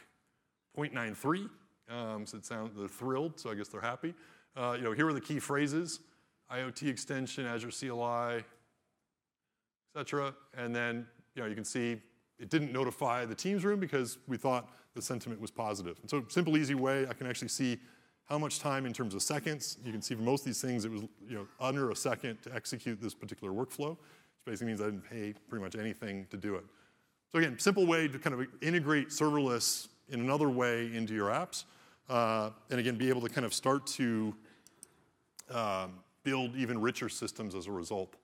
0.93. Um, so it sounds, they're thrilled, so I guess they're happy. Uh, you know, here are the key phrases. IoT extension, Azure CLI, etc. And then, you know, you can see it didn't notify the Teams room because we thought the sentiment was positive. And so simple, easy way, I can actually see how much time in terms of seconds. You can see for most of these things, it was you know, under a second to execute this particular workflow, which basically means I didn't pay pretty much anything to do it. So again, simple way to kind of integrate serverless in another way into your apps. Uh, and again, be able to kind of start to um, build even richer systems as a result.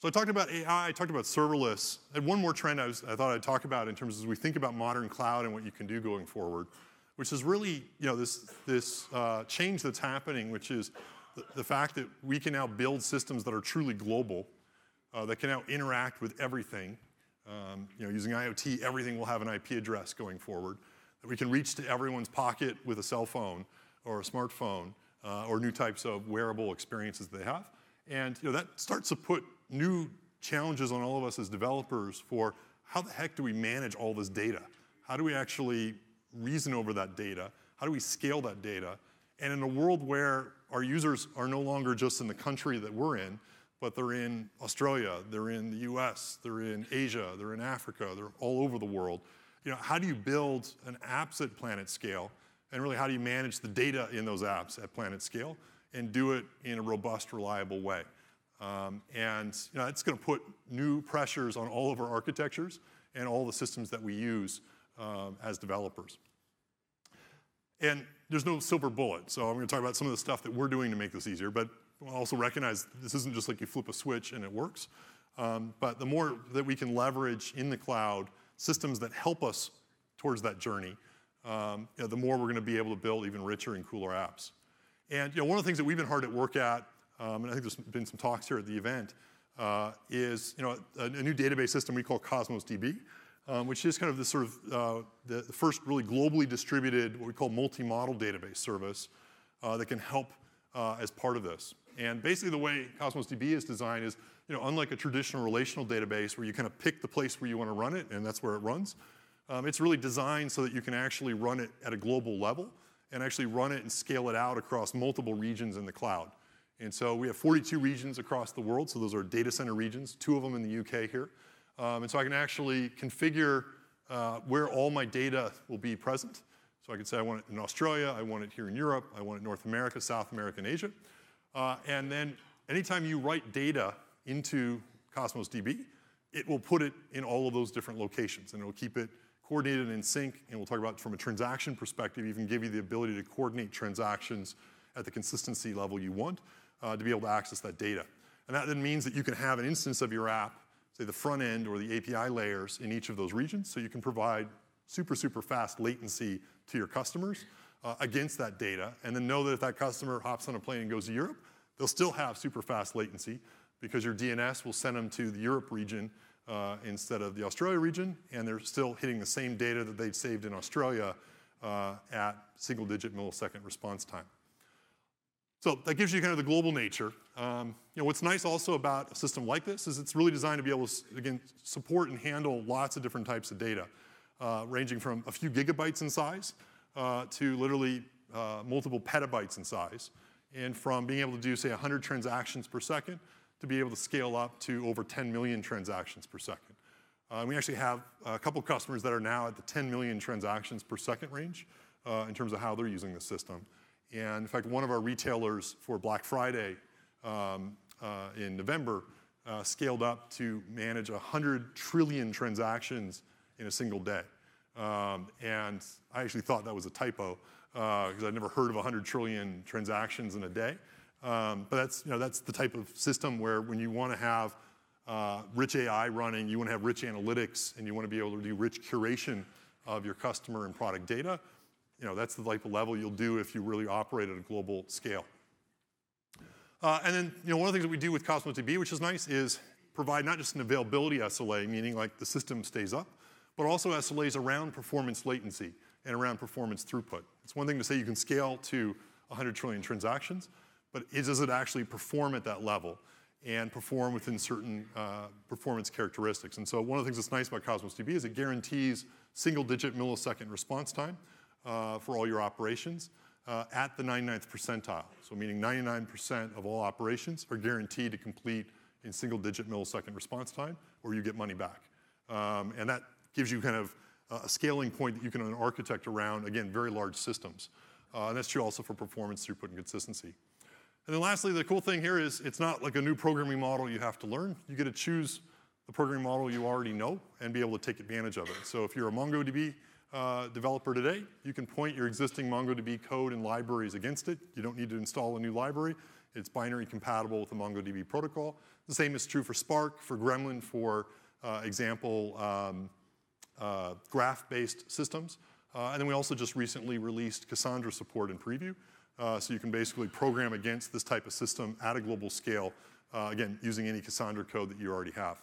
So I talked about AI, I talked about serverless. Had one more trend I, was, I thought I'd talk about in terms of as we think about modern cloud and what you can do going forward which is really you know, this, this uh, change that's happening, which is the, the, fact that we can now build systems that are truly global, uh, that can now interact with everything. Um, you know, using IoT, everything will have an IP address going forward. We can reach to everyone's pocket with a cell phone or a smartphone uh, or new types of wearable experiences they have. And you know, that starts to put new challenges on all of us as developers for how the heck do we manage all this data? How do we actually reason over that data? How do we scale that data? And in a world where our users are no longer just in the country that we're in, but they're in Australia, they're in the US, they're in Asia, they're in Africa, they're all over the world. You know, how do you build an apps at planet scale? And really, how do you manage the data in those apps at planet scale and do it in a robust, reliable way? Um, and you know, it's going to put new pressures on all of our architectures and all the systems that we use um, as developers. And there's no silver bullet, so I'm going to talk about some of the stuff that we're doing to make this easier, but also recognize this isn't just like you flip a switch and it works. Um, but the more that we can leverage in the cloud systems that help us towards that journey, um, you know, the more we're going to be able to build even richer and cooler apps. And you know, one of the things that we've been hard at work at, um, and I think there's been some talks here at the event, uh, is you know, a, a, new database system we call Cosmos DB um, which is kind of the sort of uh, the, first really globally distributed, what we call multi-model database service uh, that can help uh, as part of this. And basically the way Cosmos DB is designed is, you know, unlike a traditional relational database where you kind of pick the place where you want to run it and that's where it runs, um, it's really designed so that you can actually run it at a global level and actually run it and scale it out across multiple regions in the cloud. And so we have 42 regions across the world, so those are data center regions, two of them in the UK here. Um, and so I can actually configure uh, where all my data will be present. So I can say I want it in Australia, I want it here in Europe, I want it North America, South America, and Asia. Uh, and then anytime you write data into Cosmos DB, it will put it in all of those different locations and it will keep it coordinated and in sync. And we'll talk about from a transaction perspective, even give you the ability to coordinate transactions at the consistency level you want uh, to be able to access that data. And that then means that you can have an instance of your app say, the front end or the API layers in each of those regions so you can provide super, super fast latency to your customers uh, against that data, and then know that if that customer hops on a plane and goes to Europe, they'll still have super fast latency because your DNS will send them to the Europe region uh, instead of the Australia region, and they're still hitting the same data that they'd saved in Australia uh, at single digit millisecond response time. So that gives you kind of the global nature. Um, you know, what's nice also about a system like this is it's really designed to be able to, again, support and handle lots of different types of data, uh, ranging from a few gigabytes in size uh, to literally uh, multiple petabytes in size, and from being able to do, say, 100 transactions per second to be able to scale up to over 10 million transactions per second. Uh, we actually have a couple customers that are now at the 10 million transactions per second range uh, in terms of how they're using the system. And in fact, one of our retailers for Black Friday um, uh, in November uh, scaled up to manage 100 trillion transactions in a single day. Um, and I actually thought that was a typo because uh, I'd never heard of 100 trillion transactions in a day. Um, but that's, you know, that's the type of system where when you want to have uh, rich AI running, you want to have rich analytics, and you want to be able to do rich curation of your customer and product data, you know, that's the type of level you'll do if you really operate at a global scale. Uh, and then, you know, one of the things that we do with Cosmos DB, which is nice, is provide not just an availability SLA, meaning like the system stays up, but also SLAs around performance latency and around performance throughput. It's one thing to say you can scale to 100 trillion transactions, but does it actually perform at that level and perform within certain uh, performance characteristics? And so one of the things that's nice about Cosmos DB is it guarantees single-digit millisecond response time, uh, for all your operations uh, at the 99th percentile. So meaning 99% of all operations are guaranteed to complete in single digit millisecond response time or you get money back. Um, and that gives you kind of a scaling point that you can architect around, again, very large systems. Uh, and that's true also for performance, throughput, and consistency. And then lastly, the cool thing here is it's not like a new programming model you have to learn. You get to choose the programming model you already know and be able to take advantage of it. So if you're a MongoDB uh, developer today, you can point your existing MongoDB code and libraries against it. You don't need to install a new library. It's binary compatible with the MongoDB protocol. The same is true for Spark, for Gremlin, for uh, example, um, uh, graph-based systems. Uh, and then we also just recently released Cassandra support in preview. Uh, so you can basically program against this type of system at a global scale, uh, again, using any Cassandra code that you already have.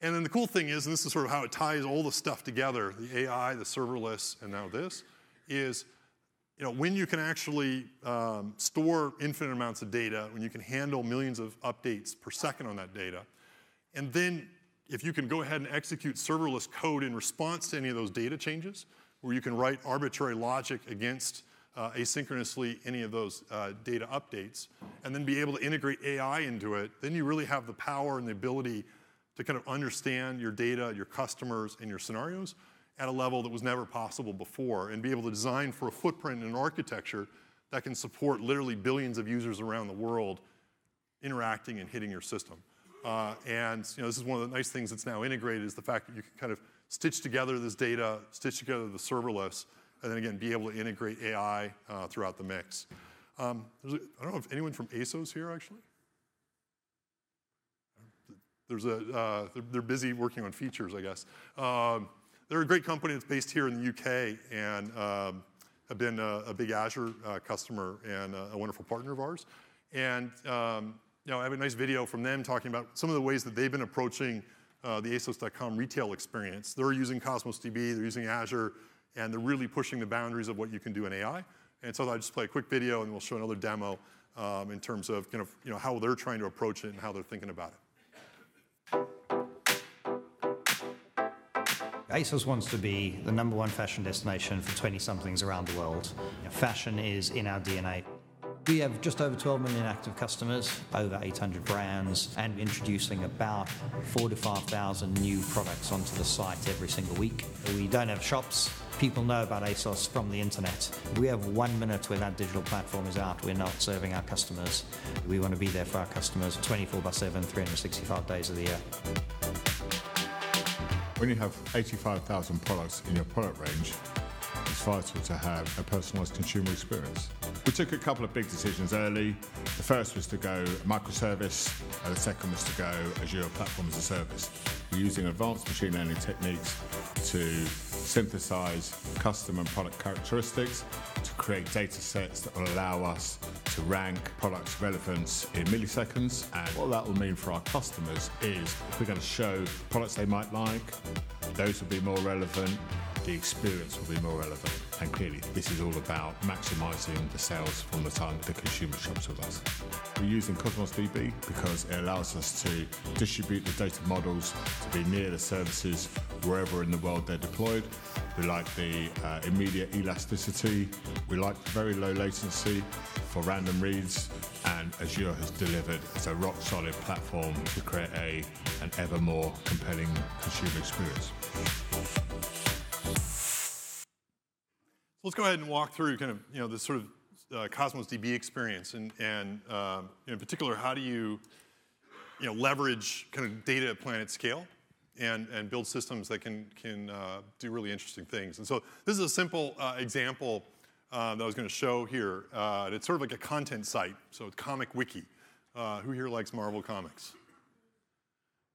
And then the cool thing is, and this is sort of how it ties all the stuff together, the AI, the serverless, and now this, is you know, when you can actually um, store infinite amounts of data, when you can handle millions of updates per second on that data, and then if you can go ahead and execute serverless code in response to any of those data changes, where you can write arbitrary logic against uh, asynchronously any of those uh, data updates, and then be able to integrate AI into it, then you really have the power and the ability to kind of understand your data, your customers, and your scenarios at a level that was never possible before and be able to design for a footprint and an architecture that can support literally billions of users around the world interacting and hitting your system. Uh, and you know, this is one of the nice things that's now integrated is the fact that you can kind of stitch together this data, stitch together the serverless, and then again, be able to integrate AI uh, throughout the mix. Um, I don't know if anyone from ASOS here actually? There's a, uh, they're, they're, busy working on features, I guess. Um, they're a great company that's based here in the UK and um, have been a, a big Azure uh, customer and a, a, wonderful partner of ours. And um, you know, I have a nice video from them talking about some of the ways that they've been approaching uh, the ASOS.com retail experience. They're using Cosmos DB, they're using Azure, and they're really pushing the boundaries of what you can do in AI. And so I'll just play a quick video and we'll show another demo um, in terms of kind of, you know, how they're trying to approach it and how they're thinking about it.
ASOS wants to be the number one fashion destination for 20 somethings around the world. Fashion is in our DNA. We have just over 12 million active customers, over 800 brands, and introducing about four to 5,000 new products onto the site every single week. We don't have shops. People know about ASOS from the internet. We have one minute when that digital platform is out. We're not serving our customers. We want to be there for our customers 24 by 7, 365 days of the year.
When you have 85,000 products in your product range, it's vital to have a personalised consumer experience. We took a couple of big decisions early. The first was to go microservice, and the second was to go Azure Platform as a Service. We're using advanced machine learning techniques to synthesize custom and product characteristics to create data sets that will allow us to rank products' relevance in milliseconds. And what that will mean for our customers is we're going to show products they might like, those will be more relevant, the experience will be more relevant. And clearly, this is all about maximizing the sales from the time the consumer shops with us. We're using Cosmos DB because it allows us to distribute the data models to be near the services wherever in the world they're deployed. We like the uh, immediate elasticity. We like very low latency for random reads. And Azure has delivered as a rock solid platform to create a, an ever more compelling consumer experience.
Let's go ahead and walk through kind of you know this sort of uh, Cosmos DB experience, and, and um, in particular, how do you you know leverage kind of data at planet scale, and and build systems that can can uh, do really interesting things. And so this is a simple uh, example uh, that I was going to show here. Uh, it's sort of like a content site, so it's Comic Wiki. Uh, who here likes Marvel comics?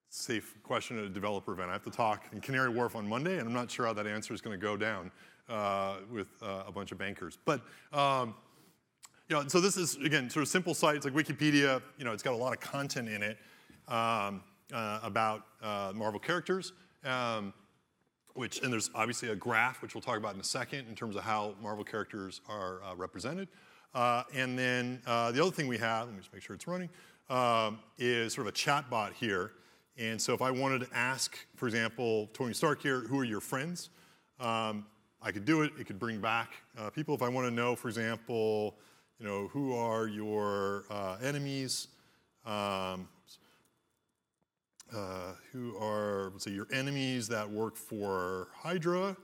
Safe question at a developer event. I have to talk in Canary Wharf on Monday, and I'm not sure how that answer is going to go down uh, with uh, a bunch of bankers. But um, you know, so this is again sort of simple site. It's like Wikipedia. You know, it's got a lot of content in it um, uh, about uh, Marvel characters. Um, which and there's obviously a graph, which we'll talk about in a second, in terms of how Marvel characters are uh, represented. Uh, and then the other thing we have, let me just make sure it's running, um, is sort of a chat bot here. And so if I wanted to ask, for example, Tony Stark here, who are your friends? Um, I could do it. It could bring back uh, people. If I want to know, for example, you know, who are your uh, enemies? Um, uh, who are, let's say, your enemies that work for Hydra?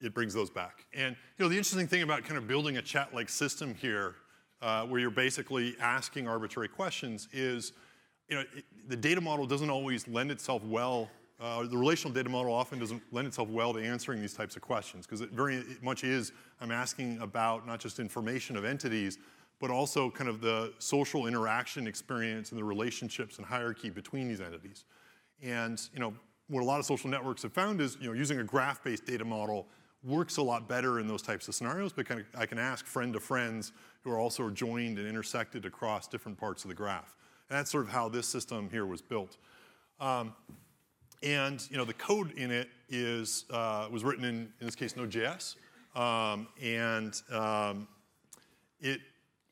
It brings those back. And you know, the interesting thing about kind of building a chat-like system here, uh, where you're basically asking arbitrary questions, is you know, it, the data model doesn't always lend itself well uh, the relational data model often doesn't lend itself well to answering these types of questions because it very much is I'm asking about not just information of entities, but also kind of the social interaction experience and the relationships and hierarchy between these entities. And you know, what a lot of social networks have found is you know, using a graph-based data model works a lot better in those types of scenarios, but kind of, I can ask friend to friends who are also joined and intersected across different parts of the graph. And that's sort of how this system here was built. Um, and you know, the code in it is, uh, was written in, in this case, Node.js. Um, and um, it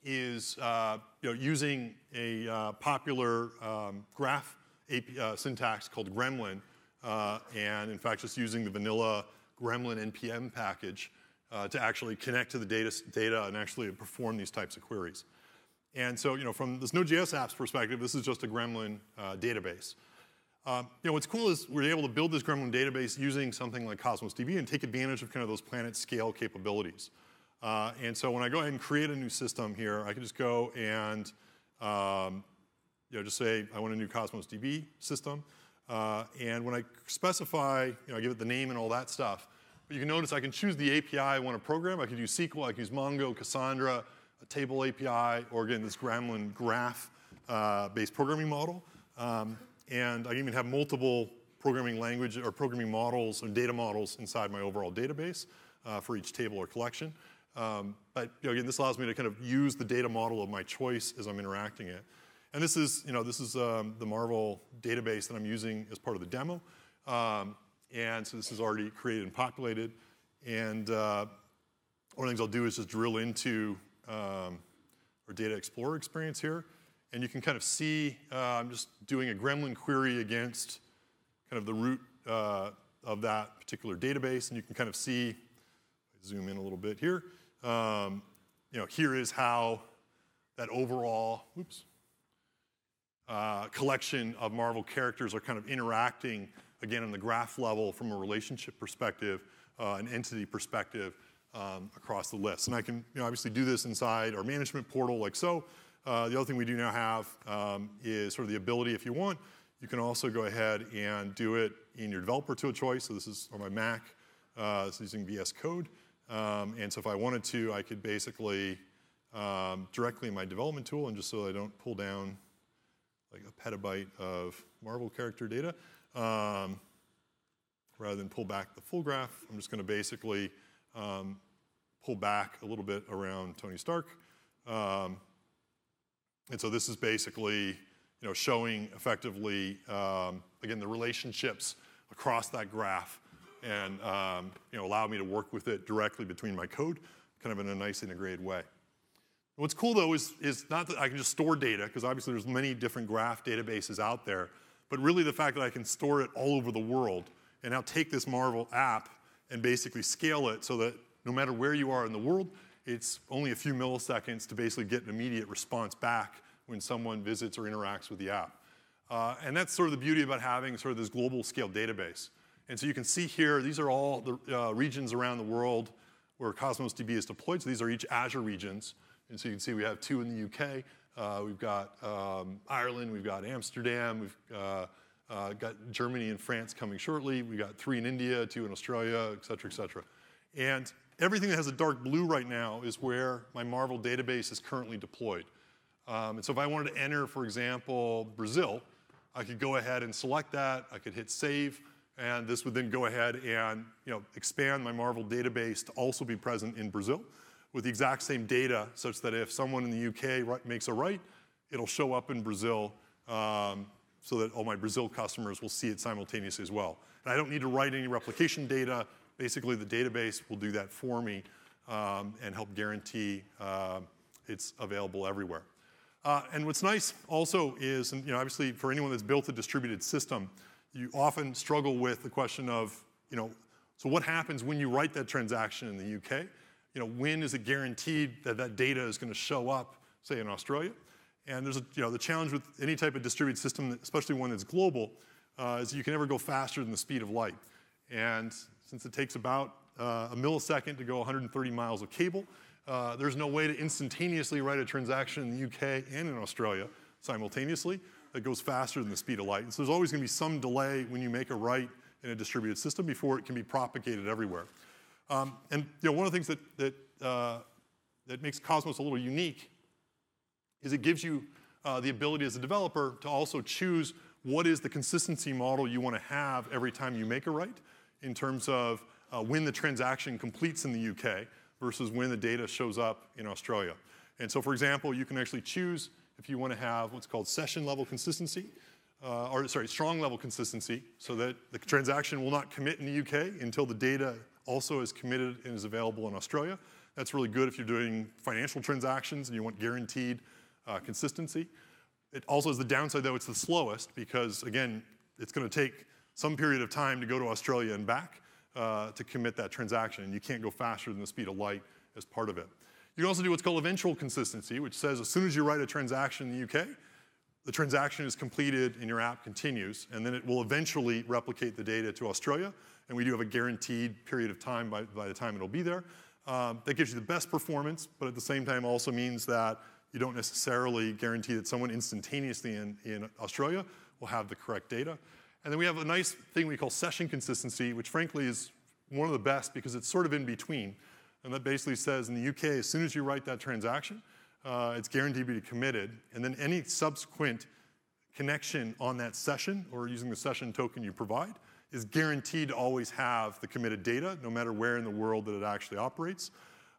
is uh, you know, using a uh, popular um, graph AP, uh, syntax called Gremlin. Uh, and in fact, just using the vanilla Gremlin NPM package uh, to actually connect to the data, data and actually perform these types of queries. And so, you know, from this Node.js app's perspective, this is just a Gremlin database. Um, you know, what's cool is we're able to build this Gremlin database using something like Cosmos DB and take advantage of kind of those planet scale capabilities. Uh, and so when I go ahead and create a new system here, I can just go and um, you know, just say I want a new Cosmos DB system. Uh, and when I specify, you know, I give it the name and all that stuff, but you can notice I can choose the API I want to program. I could use SQL, I could use Mongo, Cassandra, a table API, or again, this Gremlin graph-based uh, programming model. Um, and I even have multiple programming language or programming models and data models inside my overall database uh, for each table or collection. Um, but you know, again, this allows me to kind of use the data model of my choice as I'm interacting it. And this is, you know, this is um, the Marvel database that I'm using as part of the demo. Um, and so this is already created and populated. And uh, one of the things I'll do is just drill into um, our data explorer experience here. And you can kind of see, uh, I'm just doing a gremlin query against kind of the root uh, of that particular database. And you can kind of see, zoom in a little bit here, um, you know, here is how that overall, oops, uh, collection of Marvel characters are kind of interacting, again, on the graph level from a relationship perspective, uh, an entity perspective um, across the list. And I can you know, obviously do this inside our management portal like so. Uh, the other thing we do now have um, is sort of the ability, if you want, you can also go ahead and do it in your developer tool choice. So this is on my Mac. Uh, using VS Code. Um, and so if I wanted to, I could basically um, directly in my development tool, and just so I don't pull down like a petabyte of Marvel character data, um, rather than pull back the full graph, I'm just going to basically um, pull back a little bit around Tony Stark. And so this is basically you know, showing effectively, um, again, the relationships across that graph and um, you know, allow me to work with it directly between my code, kind of in a nice integrated way. What's cool though is, is not that I can just store data, because obviously there's many different graph databases out there, but really the fact that I can store it all over the world and now take this Marvel app and basically scale it so that no matter where you are in the world, it's only a few milliseconds to basically get an immediate response back when someone visits or interacts with the app. Uh, and that's sort of the beauty about having sort of this global scale database. And so you can see here, these are all the uh, regions around the world where Cosmos DB is deployed. So these are each Azure regions. And so you can see we have two in the UK. Uh, we've got um, Ireland, we've got Amsterdam, we've uh, uh, got Germany and France coming shortly. We've got three in India, two in Australia, et cetera, et cetera. And everything that has a dark blue right now is where my Marvel database is currently deployed. Um, and so if I wanted to enter, for example, Brazil, I could go ahead and select that. I could hit save, and this would then go ahead and you know, expand my Marvel database to also be present in Brazil with the exact same data, such that if someone in the UK makes a write, it'll show up in Brazil um, so that all my Brazil customers will see it simultaneously as well. And I don't need to write any replication data. Basically, the database will do that for me um, and help guarantee uh, it's available everywhere. Uh, and what's nice also is, and you know, obviously for anyone that's built a distributed system, you often struggle with the question of, you know, so what happens when you write that transaction in the UK? You know, when is it guaranteed that that data is going to show up, say in Australia? And there's a, you know, the challenge with any type of distributed system, especially one that's global, uh, is you can never go faster than the speed of light. And since it takes about uh, a millisecond to go 130 miles of cable, uh, there's no way to instantaneously write a transaction in the UK and in Australia simultaneously that goes faster than the speed of light. And so there's always going to be some delay when you make a write in a distributed system before it can be propagated everywhere. Um, and you know, one of the things that, that, uh, that makes Cosmos a little unique is it gives you uh, the ability as a developer to also choose what is the consistency model you want to have every time you make a write in terms of uh, when the transaction completes in the UK versus when the data shows up in Australia. And so, for example, you can actually choose if you want to have what's called session level consistency, uh, or sorry, strong level consistency, so that the transaction will not commit in the UK until the data also is committed and is available in Australia. That's really good if you're doing financial transactions and you want guaranteed uh, consistency. It also has the downside, though, it's the slowest because, again, it's going to take some period of time to go to Australia and back uh, to commit that transaction, and you can't go faster than the speed of light as part of it. You can also do what's called eventual consistency, which says as soon as you write a transaction in the UK, the transaction is completed and your app continues, and then it will eventually replicate the data to Australia, and we do have a guaranteed period of time by, by the time it'll be there. Um, that gives you the best performance, but at the same time also means that you don't necessarily guarantee that someone instantaneously in, in Australia will have the correct data. And then we have a nice thing we call session consistency, which frankly is one of the best because it's sort of in between. And that basically says in the UK, as soon as you write that transaction, uh, it's guaranteed to be committed. And then any subsequent connection on that session or using the session token you provide is guaranteed to always have the committed data, no matter where in the world that it actually operates.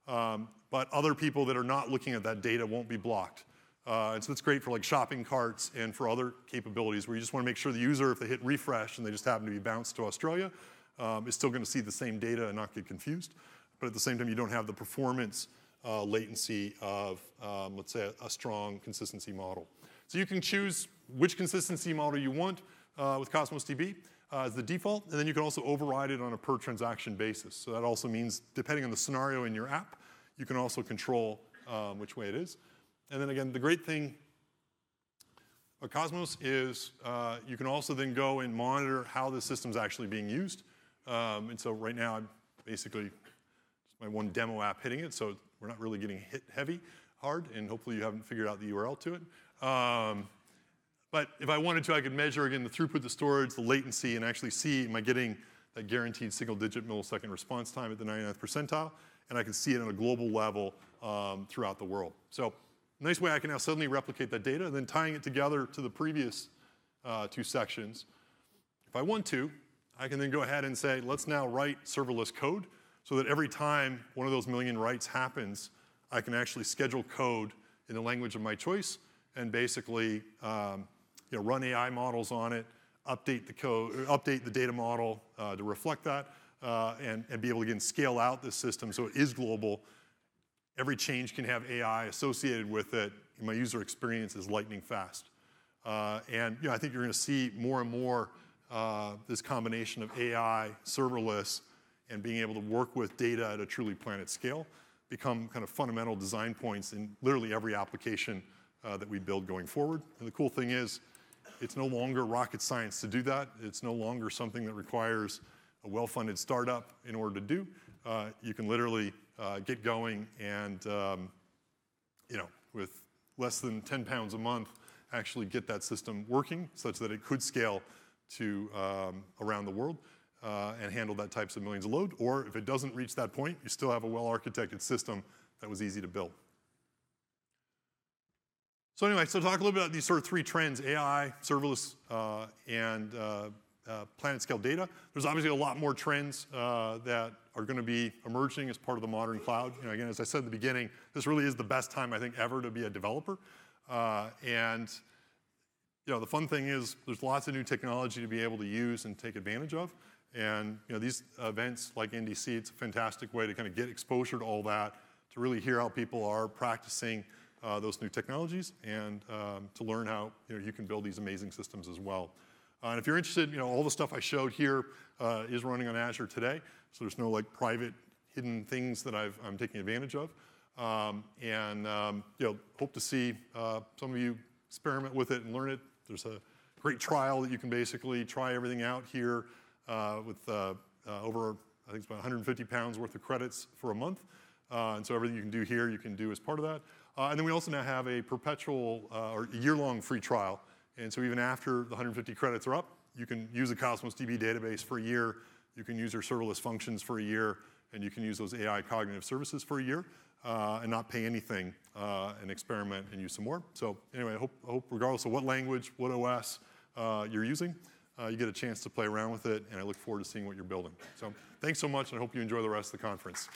Um, but other people that are not looking at that data won't be blocked. Uh, and so it's great for like shopping carts and for other capabilities where you just want to make sure the user, if they hit refresh and they just happen to be bounced to Australia, um, is still going to see the same data and not get confused but at the same time, you don't have the performance uh, latency of, um, let's say, a, a, strong consistency model. So you can choose which consistency model you want uh, with Cosmos DB uh, as the default, and then you can also override it on a per transaction basis. So that also means, depending on the scenario in your app, you can also control um, which way it is. And then again, the great thing about Cosmos is uh, you can also then go and monitor how the system's actually being used. Um, and so right now, I'm basically just my one demo app hitting it, so we're not really getting hit heavy hard, and hopefully you haven't figured out the URL to it. Um, but if I wanted to, I could measure again the throughput, the storage, the latency, and actually see am I getting that guaranteed single digit millisecond response time at the 99th percentile, and I can see it on a global level um, throughout the world. So nice way I can now suddenly replicate that data, and then tying it together to the previous uh, two sections. If I want to, I can then go ahead and say, let's now write serverless code so that every time one of those million writes happens, I can actually schedule code in the language of my choice and basically um, you know, run AI models on it, update the code, update the data model uh, to reflect that, uh, and, and be able to again scale out this system so it is global. Every change can have AI associated with it. My user experience is lightning fast. Uh, and you know, I think you're going to see more and more uh, this combination of AI, serverless, and being able to work with data at a truly planet scale become kind of fundamental design points in literally every application uh, that we build going forward. And the cool thing is, it's no longer rocket science to do that. It's no longer something that requires a well-funded startup in order to do. Uh, you can literally uh, get going and, um, you know, with less than 10 pounds a month, actually get that system working such that it could scale to um, around the world uh, and handle that types of millions of load. Or if it doesn't reach that point, you still have a well-architected system that was easy to build. So anyway, so talk a little bit about these sort of three trends, AI, serverless, uh, and uh, uh, planet scale data. There's obviously a lot more trends uh, that are going to be emerging as part of the modern cloud. You know, again, as I said at the beginning, this really is the best time I think ever to be a developer. Uh, and you know, the fun thing is there's lots of new technology to be able to use and take advantage of. And you know, these events like NDC, it's a fantastic way to kind of get exposure to all that, to really hear how people are practicing uh, those new technologies and um, to learn how you, know, you can build these amazing systems as well. Uh, and if you're interested, you know, all the stuff I showed here uh, is running on Azure today, so there's no like private hidden things that i am taking advantage of. Um, and um, you know, hope to see uh, some of you experiment with it and learn it. There's a great trial that you can basically try everything out here uh, with uh, over, I think it's about 150 pounds worth of credits for a month. and so everything you can do here, you can do as part of that. Uh, and then we also now have a perpetual uh, or year-long free trial. And so even after the 150 credits are up, you can use a Cosmos DB database for a year, you can use your serverless functions for a year, and you can use those AI cognitive services for a year uh, and not pay anything uh, and experiment and use some more. So anyway, I hope, I hope regardless of what language, what OS uh, you're using, uh, you get a chance to play around with it, and I look forward to seeing what you're building. So thanks so much, and I hope you enjoy the rest of the conference.